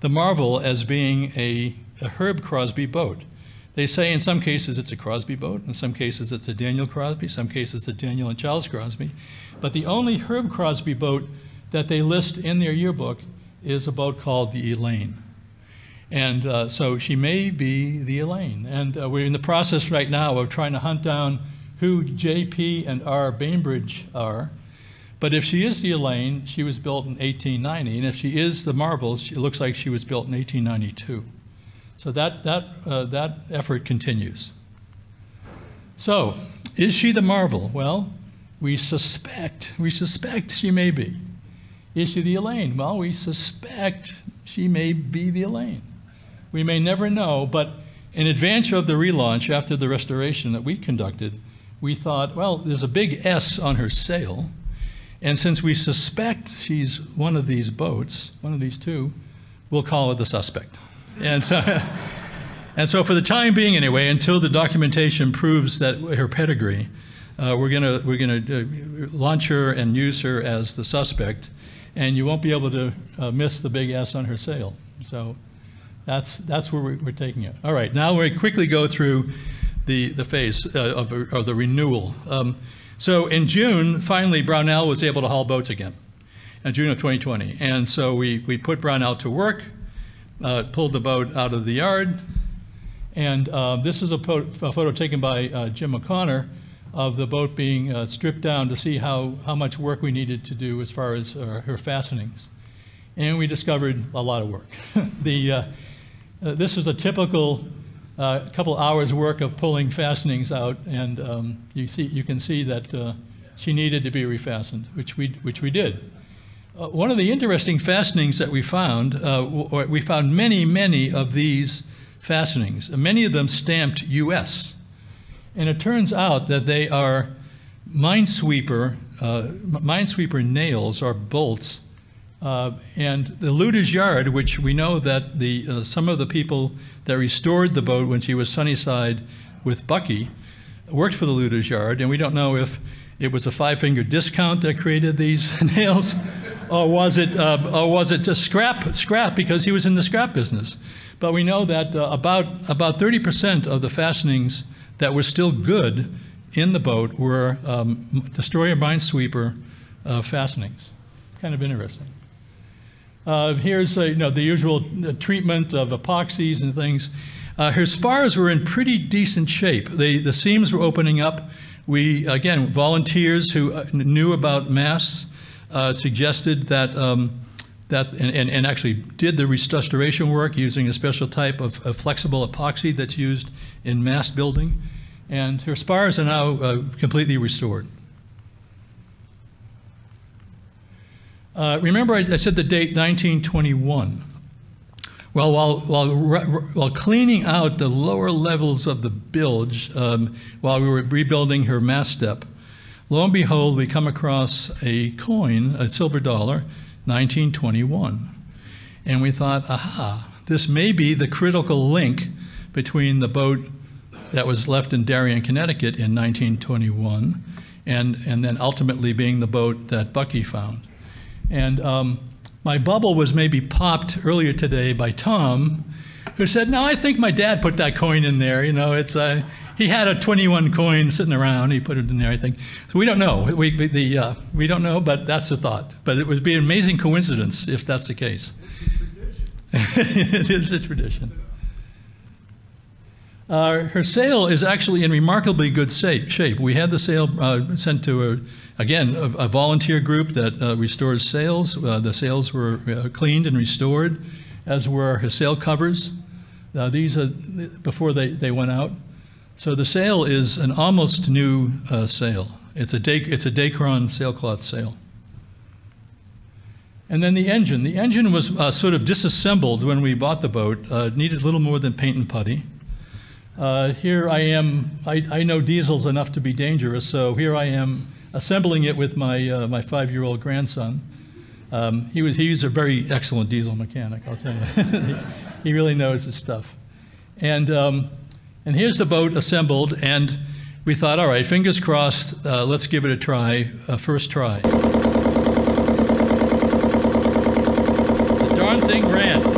the Marvel as being a, a Herb Crosby boat. They say in some cases it's a Crosby boat, in some cases it's a Daniel Crosby, some cases it's a Daniel and Charles Crosby. But the only Herb Crosby boat that they list in their yearbook is a boat called the Elaine. And uh, so she may be the Elaine. And uh, we're in the process right now of trying to hunt down who JP and R. Bainbridge are. But if she is the Elaine, she was built in 1890. And if she is the Marvel, it looks like she was built in 1892. So that, that, uh, that effort continues. So, is she the marvel? Well, we suspect, we suspect she may be. Is she the Elaine? Well, we suspect she may be the Elaine. We may never know, but in advance of the relaunch after the restoration that we conducted, we thought, well, there's a big S on her sail, and since we suspect she's one of these boats, one of these two, we'll call her the suspect. And so, and so for the time being anyway, until the documentation proves that her pedigree, uh, we're gonna, we're gonna uh, launch her and use her as the suspect, and you won't be able to uh, miss the big S on her sail. So that's, that's where we're, taking it. All right, now we quickly go through the, the phase uh, of, of, the renewal. Um, so in June, finally, Brownell was able to haul boats again, in June of 2020. And so we, we put Brownell to work uh, pulled the boat out of the yard. And uh, this is a, a, photo taken by uh, Jim O'Connor of the boat being uh, stripped down to see how, how much work we needed to do as far as uh, her fastenings. And we discovered a lot of work. the, uh, this was a typical couple hours work of pulling fastenings out, and um, you, see, you can see that she needed to be refastened, which we, which we did. Uh, one of the interesting fastenings that we found, uh, we found many, many of these fastenings, many of them stamped US. And it turns out that they are minesweeper, uh, minesweeper nails or bolts. Uh, and the Luder's Yard, which we know that the, uh, some of the people that restored the boat when she was Sunnyside with Bucky worked for the Luder's Yard, and we don't know if it was a five-finger discount that created these nails or was it, uh, or was it just scrap, scrap because he was in the scrap business? But we know that uh, about, about 30% of the fastenings that were still good in the boat were um, destroyer minesweeper uh, fastenings. Kind of interesting. Uh, here's you know, the usual uh, treatment of epoxies and things. Uh, her spars were in pretty decent shape. They, the seams were opening up. we, again, volunteers who uh, knew about masts uh, suggested that, um, that and, and, and actually did the restoration work using a special type of, of flexible epoxy that's used in mast building. And her spars are now uh, completely restored. Uh, remember, I, I said the date 1921. Well, while, while, while cleaning out the lower levels of the bilge, um, while we were rebuilding her mast step, lo and behold, we come across a coin, a silver dollar, 1921. And we thought, aha, this may be the critical link between the boat that was left in Darien, Connecticut in 1921, and, and then ultimately being the boat that Bucky found. And um, my bubble was maybe popped earlier today by Tom, who said, "No, I think my dad put that coin in there. You know, it's a." He had a 21 coin sitting around. He put it in there. I think. So we don't know. We the uh, we don't know, but that's a thought. But it would be an amazing coincidence if that's the case. it is a tradition. Uh, her sail is actually in remarkably good shape. We had the sail uh, sent to a again, a, a volunteer group that uh, restores sails. Uh, the sails were uh, cleaned and restored, as were her sail covers. Uh, these are before they, they went out. So the sail is an almost new sail. It's a, Day, it's a Dacron sailcloth sail. And then the engine. The engine was sort of disassembled when we bought the boat. it needed a little more than paint and putty. Here I am, I, I know diesels enough to be dangerous, so here I am assembling it with my, uh, my five-year-old grandson. Um, he, was, he was a very excellent diesel mechanic, I'll tell you. he really knows his stuff. And, um, and here's the boat assembled, and we thought, all right, fingers crossed, uh, let's give it a try, a first try. The darn thing ran.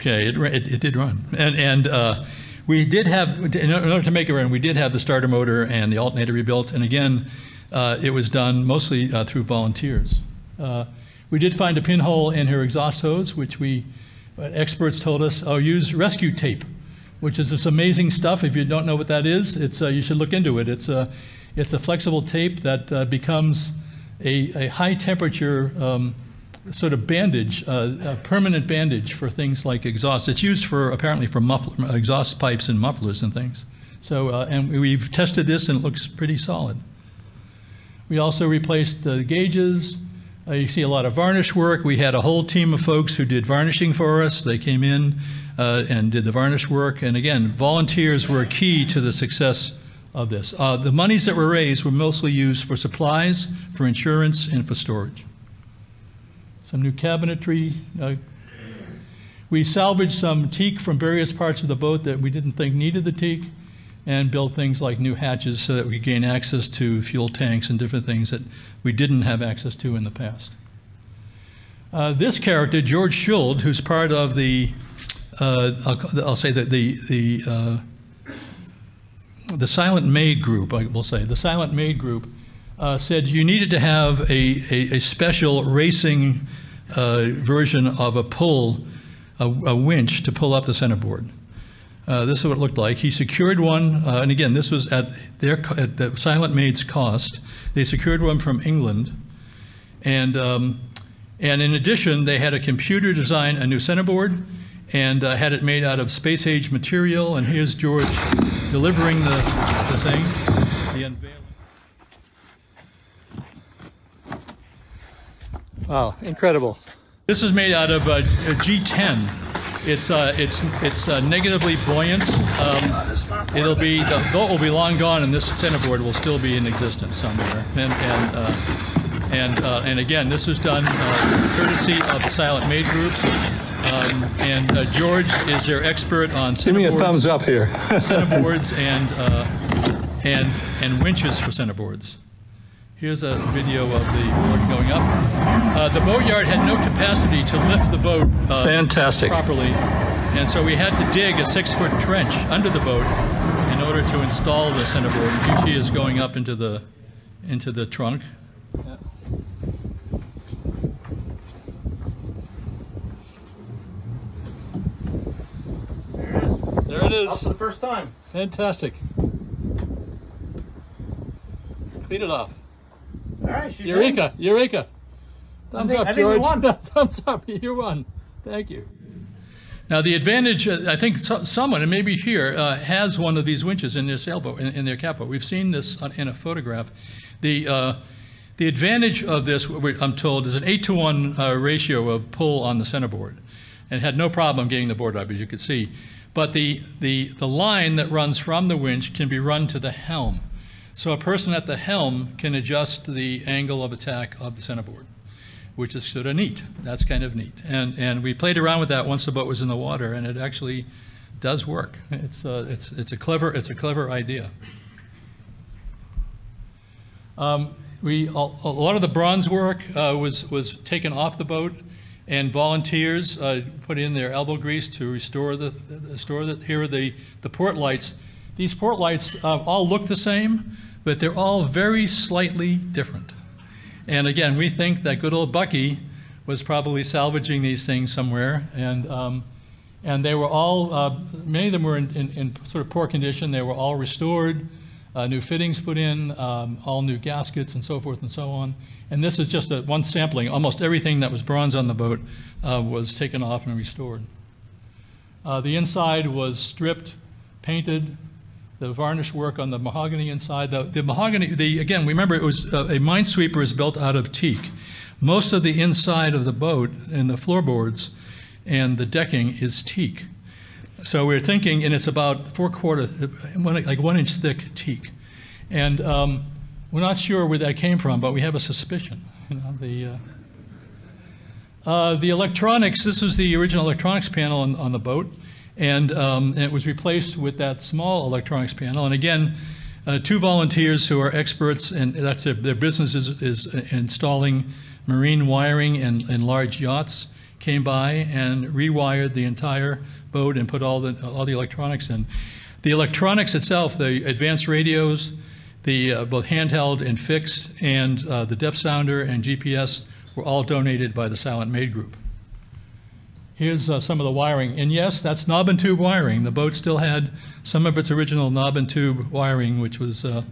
Okay, it, it, it did run. And, and uh, we did have, in order to make it run, we did have the starter motor and the alternator rebuilt. And again, uh, it was done mostly uh, through volunteers. Uh, we did find a pinhole in her exhaust hose, which we, uh, experts told us, oh, use rescue tape, which is this amazing stuff. If you don't know what that is, it's, uh, you should look into it. It's a, it's a flexible tape that becomes a, a high temperature um, sort of bandage, uh, a permanent bandage for things like exhaust. It's used for apparently for muffler, exhaust pipes and mufflers and things. So, uh, and we've tested this and it looks pretty solid. We also replaced the gauges. Uh, you see a lot of varnish work. We had a whole team of folks who did varnishing for us. They came in uh, and did the varnish work. And again, volunteers were key to the success of this. Uh, the monies that were raised were mostly used for supplies, for insurance, and for storage some new cabinetry. Uh, we salvaged some teak from various parts of the boat that we didn't think needed the teak and built things like new hatches so that we gain access to fuel tanks and different things that we didn't have access to in the past. Uh, this character, George Schuld, who's part of the, uh, I'll, I'll, say that the, the, uh, the Silent Maid group, I will say, the Silent Maid group, uh, said you needed to have a, a, a special racing version of a pull, a, a, winch to pull up the centerboard. Uh, this is what it looked like. He secured one, uh, and again, this was at their at the Silent Maid's cost. They secured one from England, and um, and in addition, they had a computer design a new centerboard, and uh, had it made out of space age material. And here's George delivering the, the thing, the unveiling. Wow, incredible. This is made out of uh, a G10. It's uh, it's it's uh, negatively buoyant. Um, it'll be the boat will be long gone, and this centerboard will still be in existence somewhere. And and uh, and uh, and again, this was done uh, courtesy of the Silent Maid Group. Um, and uh, George is their expert on centerboards. Give me a thumbs up here. centerboards and and and winches for centerboards. Here's a video of the boat going up. Uh, the boatyard had no capacity to lift the boat uh, Fantastic. properly, and so we had to dig a six-foot trench under the boat in order to install the centerboard. And she is going up into the into the trunk. There it is. There it is. Up for the first time. Fantastic. Clean it off. Right, she's in. Eureka! Eureka! Thumbs think- up, I think we George. won. Thumbs up. You won. Thank you. Now, the advantage, uh, I think so, someone, and maybe here, uh, has one of these winches in their sailboat, in, in their catboat. We've seen this on, in a photograph. The, uh, the advantage of this, I'm told, is an 8 to 1 uh, ratio of pull on the centerboard. And had no problem getting the board up, as you could see. But the, the, the line that runs from the winch can be run to the helm. So a person at the helm can adjust the angle of attack of the centerboard, which is sort of neat. That's kind of neat. And, and we played around with that once the boat was in the water, and it actually does work. It's, uh, it's, it's, a, clever, it's a clever idea. Um, we, a, a lot of the bronze work uh, was, was taken off the boat, and volunteers uh, put in their elbow grease to restore the, the restore the. Here are the, the port lights. These port lights uh, all look the same, but they're all very slightly different. And again, we think that good old Bucky was probably salvaging these things somewhere, and um, and they were all uh, many of them were in, in, in sort of poor condition. They were all restored, uh, new fittings put in, um, all new gaskets, and so forth and so on. And this is just a, one sampling. Almost everything that was bronze on the boat uh, was taken off and restored. Uh, the inside was stripped, painted, the varnish work on the mahogany inside. The, the mahogany, the, again, remember it was uh, a minesweeper is built out of teak. Most of the inside of the boat and the floorboards and the decking is teak. So we're thinking, and it's about four quarter, one, like one inch thick teak. And um, we're not sure where that came from, but we have a suspicion. You know, the, uh, uh, the electronics, this was the original electronics panel on, on the boat, and, um, and it was replaced with that small electronics panel. And again, uh, two volunteers who are experts, and that's their, their business is, is installing marine wiring in, and large yachts, came by and rewired the entire boat and put all the, all the electronics in. The electronics itself, the advanced radios, the uh, both handheld and fixed, and uh, the depth sounder and GPS were all donated by the Silent Maid Group. Here's uh, some of the wiring. And yes, that's knob and tube wiring. The boat still had some of its original knob and tube wiring, which was, uh,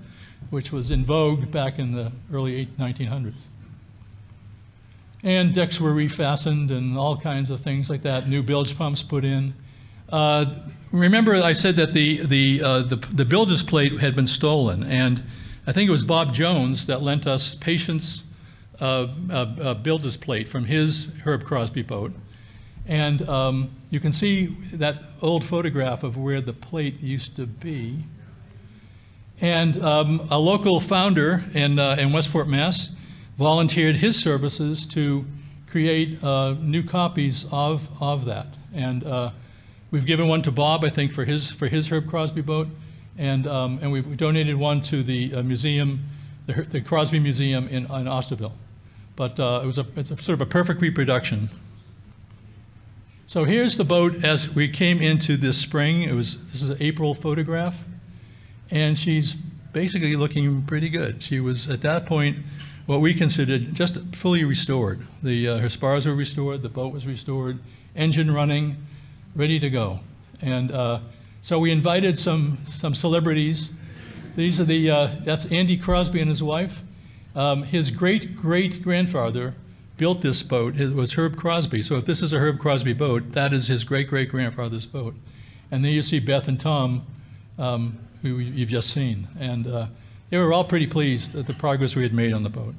which was in vogue back in the early 1900s. And decks were refastened and all kinds of things like that. New bilge pumps put in. Uh, remember, I said that the, the, uh, the, the bilges plate had been stolen, and I think it was Bob Jones that lent us Patience uh, uh, uh, plate from his Herb Crosby boat. And um, you can see that old photograph of where the plate used to be. And um, a local founder in, uh, in Westport, Mass, volunteered his services to create uh, new copies of, of that. And uh, we've given one to Bob, I think, for his, for his Herb Crosby boat. And, um, and we've donated one to the uh, museum, the, the Crosby Museum in, in Osterville. But uh, it was a, it's a sort of a perfect reproduction. So here's the boat as we came into this spring. It was, this is an April photograph. And she's basically looking pretty good. She was, at that point, what we considered just fully restored. The, uh, her spars were restored, the boat was restored, engine running, ready to go. And uh, so we invited some, some celebrities. These are the, uh, that's Andy Crosby and his wife. Um, his great great grandfather built this boat. It was Herb Crosby. So if this is a Herb Crosby boat, that is his great great grandfather's boat. And then you see Beth and Tom, um, who you've just seen. And uh, they were all pretty pleased at the progress we had made on the boat.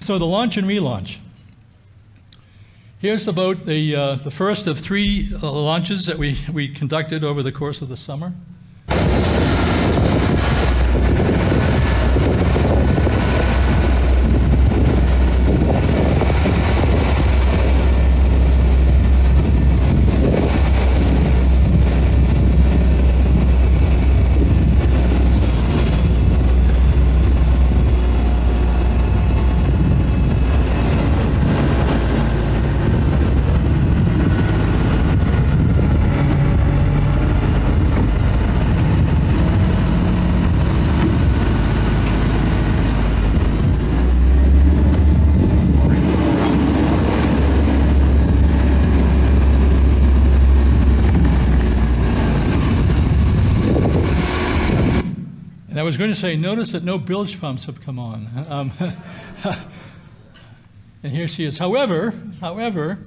So the launch and relaunch. Here's the boat, the, uh, the first of three uh, launches that we, we conducted over the course of the summer. Was going to say, notice that no bilge pumps have come on. Um, and here she is. However, however,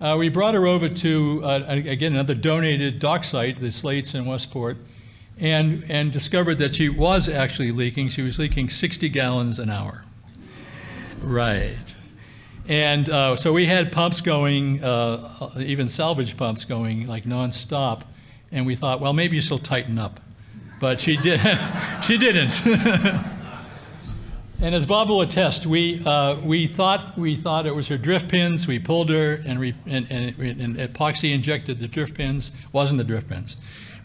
uh, we brought her over to, uh, again, another donated dock site, the Slates in Westport, and, and discovered that she was actually leaking. She was leaking 60 gallons an hour. Right. And uh, so we had pumps going, uh, even salvage pumps going, like nonstop. And we thought, well, maybe she'll tighten up. But she, did, she didn't. and as Bob will attest, we, uh, we, thought, we thought it was her drift pins. We pulled her and, re, and, and, and epoxy injected the drift pins. wasn't the drift pins.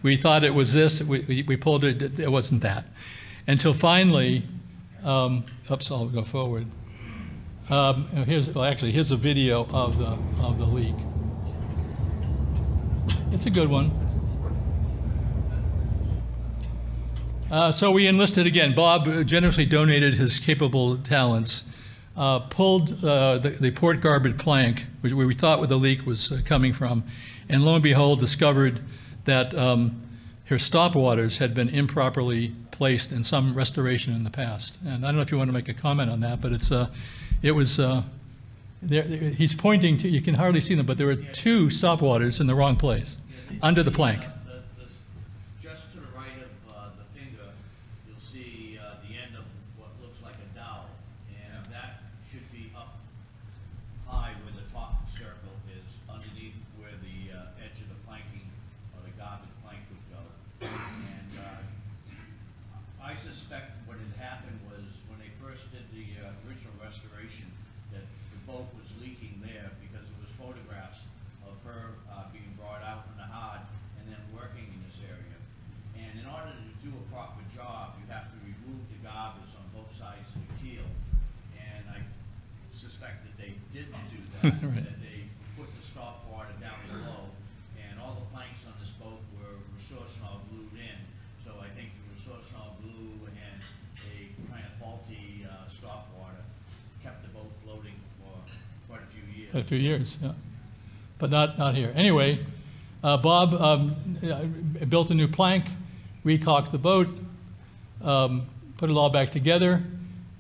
We thought it was this. We, we, we pulled it. It wasn't that. Until finally, um, oops, I'll go forward. Um, here's, well, actually, here's a video of the, of the leak. It's a good one. Uh, so we enlisted again. Bob generously donated his capable talents, uh, pulled uh, the, the, port garboard plank, which we thought where the leak was uh, coming from, and lo and behold, discovered that um, her stop waters had been improperly placed in some restoration in the past. And I don't know if you want to make a comment on that, but it's uh, it was, there, he's pointing to, you can hardly see them, but there were two stop waters in the wrong place, under the plank. right. that they put the stop water down below, and all the planks on this boat were Resorcinol glued in. So I think the Resorcinol glue and a kind of faulty uh, stop water kept the boat floating for quite few years. Yeah. But not, not here. Anyway, uh, Bob um, built a new plank, recaulked the boat, um, put it all back together.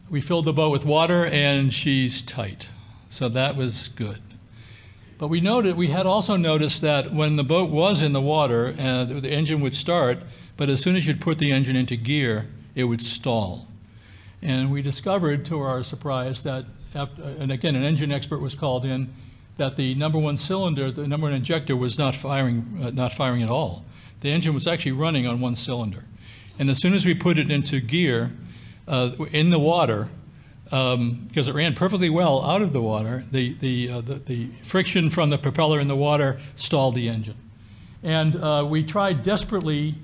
We filled the boat with water, and she's tight. So that was good. But we noted, we had also noticed that when the boat was in the water, uh, the engine would start, but as soon as you'd put the engine into gear, it would stall. And we discovered, to our surprise, that, after, and again, an engine expert was called in, that the number one cylinder, the number one injector, was not firing, uh, not firing at all. The engine was actually running on one cylinder. And as soon as we put it into gear, uh, in the water, um, because it ran perfectly well out of the water, the, the, uh, the, the, friction from the propeller in the water stalled the engine. And uh, we tried desperately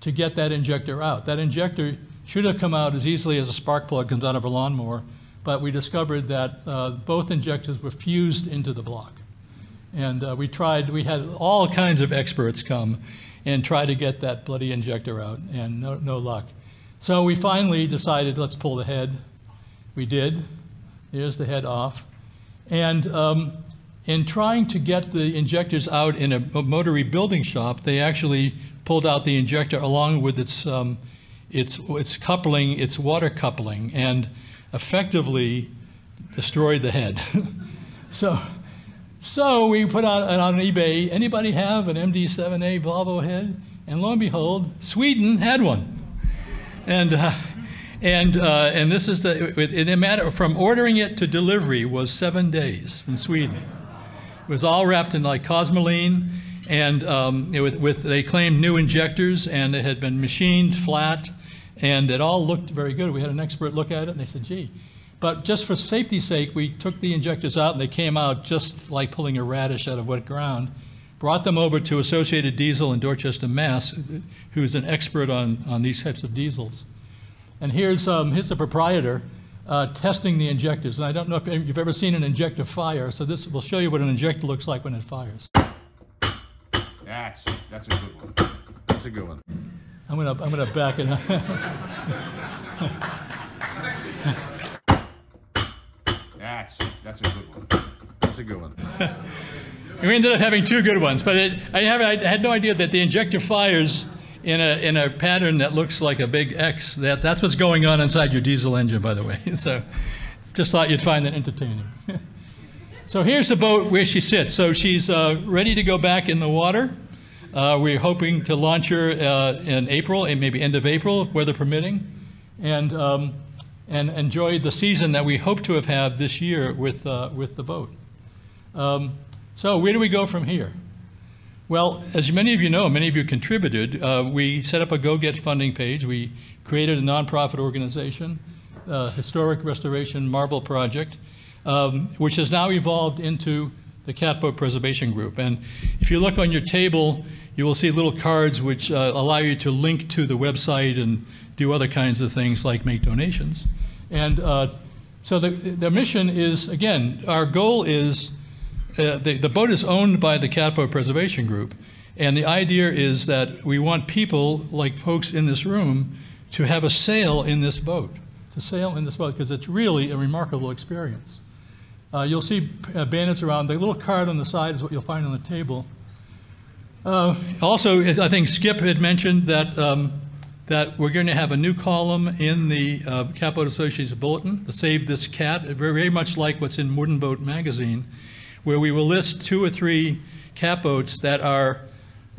to get that injector out. That injector should have come out as easily as a spark plug comes out of a lawnmower, but we discovered that uh, both injectors were fused into the block. And uh, we tried, we had all kinds of experts come and try to get that bloody injector out, and no, no luck. So we finally decided, let's pull the head we did. There's the head off. And um, in trying to get the injectors out in a motor rebuilding shop, they actually pulled out the injector along with its, um, its, its coupling, its water coupling, and effectively destroyed the head. so, so we put out on eBay, anybody have an MD7A Volvo head? And lo and behold, Sweden had one. And uh, and, uh, and this is the, in a matter, from ordering it to delivery was seven days in Sweden. It was all wrapped in like cosmoline, and um, with, with, they claimed new injectors, and it had been machined flat, and it all looked very good. We had an expert look at it, and they said, gee. But just for safety's sake, we took the injectors out, and they came out just like pulling a radish out of wet ground. Brought them over to Associated Diesel in Dorchester, Mass., who's an expert on, on these types of diesels. And here's, um, here's the proprietor uh, testing the injectors. And I don't know if you've ever seen an injector fire, so this will show you what an injector looks like when it fires. That's, that's a good one. That's a good one. I'm gonna, I'm gonna back it up. that's, that's a good one. That's a good one. we ended up having two good ones, but it, I, have, I had no idea that the injector fires in a, in a pattern that looks like a big X. That, that's what's going on inside your diesel engine, by the way. So just thought you'd find that entertaining. so here's the boat where she sits. So she's uh, ready to go back in the water. Uh, we're hoping to launch her uh, in April, and maybe end of April, weather permitting, and, um, and enjoy the season that we hope to have had this year with, uh, with the boat. Um, so where do we go from here? Well, as many of you know, many of you contributed, uh, we set up a Go Get funding page. We created a nonprofit organization, uh, Historic Restoration Marvel Project, um, which has now evolved into the Catboat Preservation Group. And if you look on your table, you will see little cards which uh, allow you to link to the website and do other kinds of things like make donations. And uh, so the, the mission is, again, our goal is uh, the, the boat is owned by the Catboat Preservation Group, and the idea is that we want people, like folks in this room, to have a sail in this boat, to sail in this boat, because it's really a remarkable experience. Uh, you'll see uh, bandits around. The little card on the side is what you'll find on the table. Uh, also, I think Skip had mentioned that um, that we're going to have a new column in the uh, Catboat Association Bulletin, the Save This Cat, very, very much like what's in Wooden Boat magazine where we will list two or three catboats that are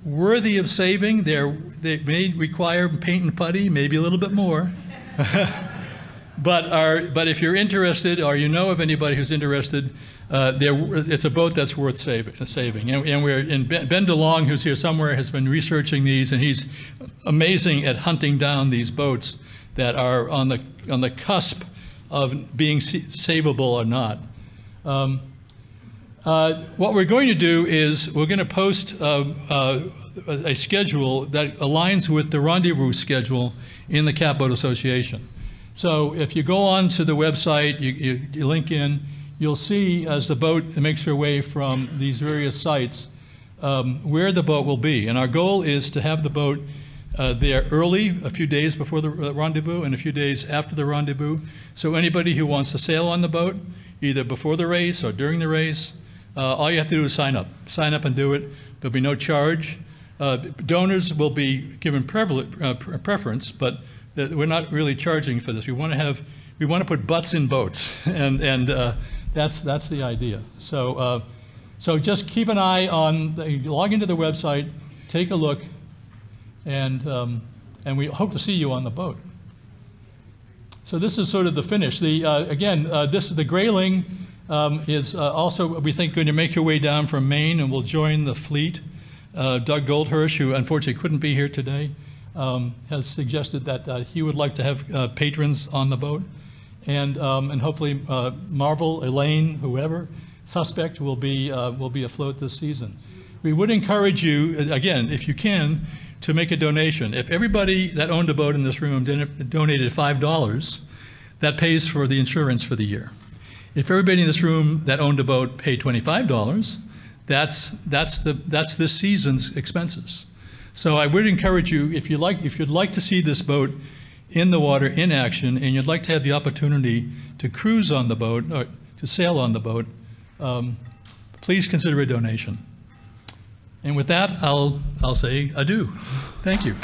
worthy of saving. They're, they may require paint and putty, maybe a little bit more. but, are, but if you're interested or you know of anybody who's interested, uh, it's a boat that's worth save, saving. And, and, we're in Ben, ben DeLong, who's here somewhere, has been researching these, and he's amazing at hunting down these boats that are on the, on the cusp of being savable or not. Um, uh, what we're going to do is we're going to post uh, uh, a schedule that aligns with the rendezvous schedule in the Catboat Association. So if you go on to the website, you, you, you, link in, you'll see as the boat makes her way from these various sites um, where the boat will be. And our goal is to have the boat uh, there early, a few days before the rendezvous and a few days after the rendezvous. So anybody who wants to sail on the boat, either before the race or during the race, uh, all you have to do is sign up. Sign up and do it. There'll be no charge. Uh, donors will be given uh, preference, but we're not really charging for this. We want to have, we want to put butts in boats, and and uh, that's that's the idea. So uh, so just keep an eye on, the, log into the website, take a look, and um, and we hope to see you on the boat. So this is sort of the finish. The uh, again, this the Grayling um, is uh, also, we think, going to make your way down from Maine and will join the fleet. Uh, Doug Goldhirsch, who unfortunately couldn't be here today, um, has suggested that uh, he would like to have uh, patrons on the boat. And, um, and hopefully uh, Marvel, Elaine, whoever, suspect will be, uh, will be afloat this season. We would encourage you, again, if you can, to make a donation. If everybody that owned a boat in this room donated $5, that pays for the insurance for the year. If everybody in this room that owned a boat paid $25, that's, that's, the, that's this season's expenses. So I would encourage you, if, you like, if you'd like to see this boat in the water in action and you'd like to have the opportunity to cruise on the boat or to sail on the boat, um, please consider a donation. And with that, I'll, I'll say adieu. Thank you.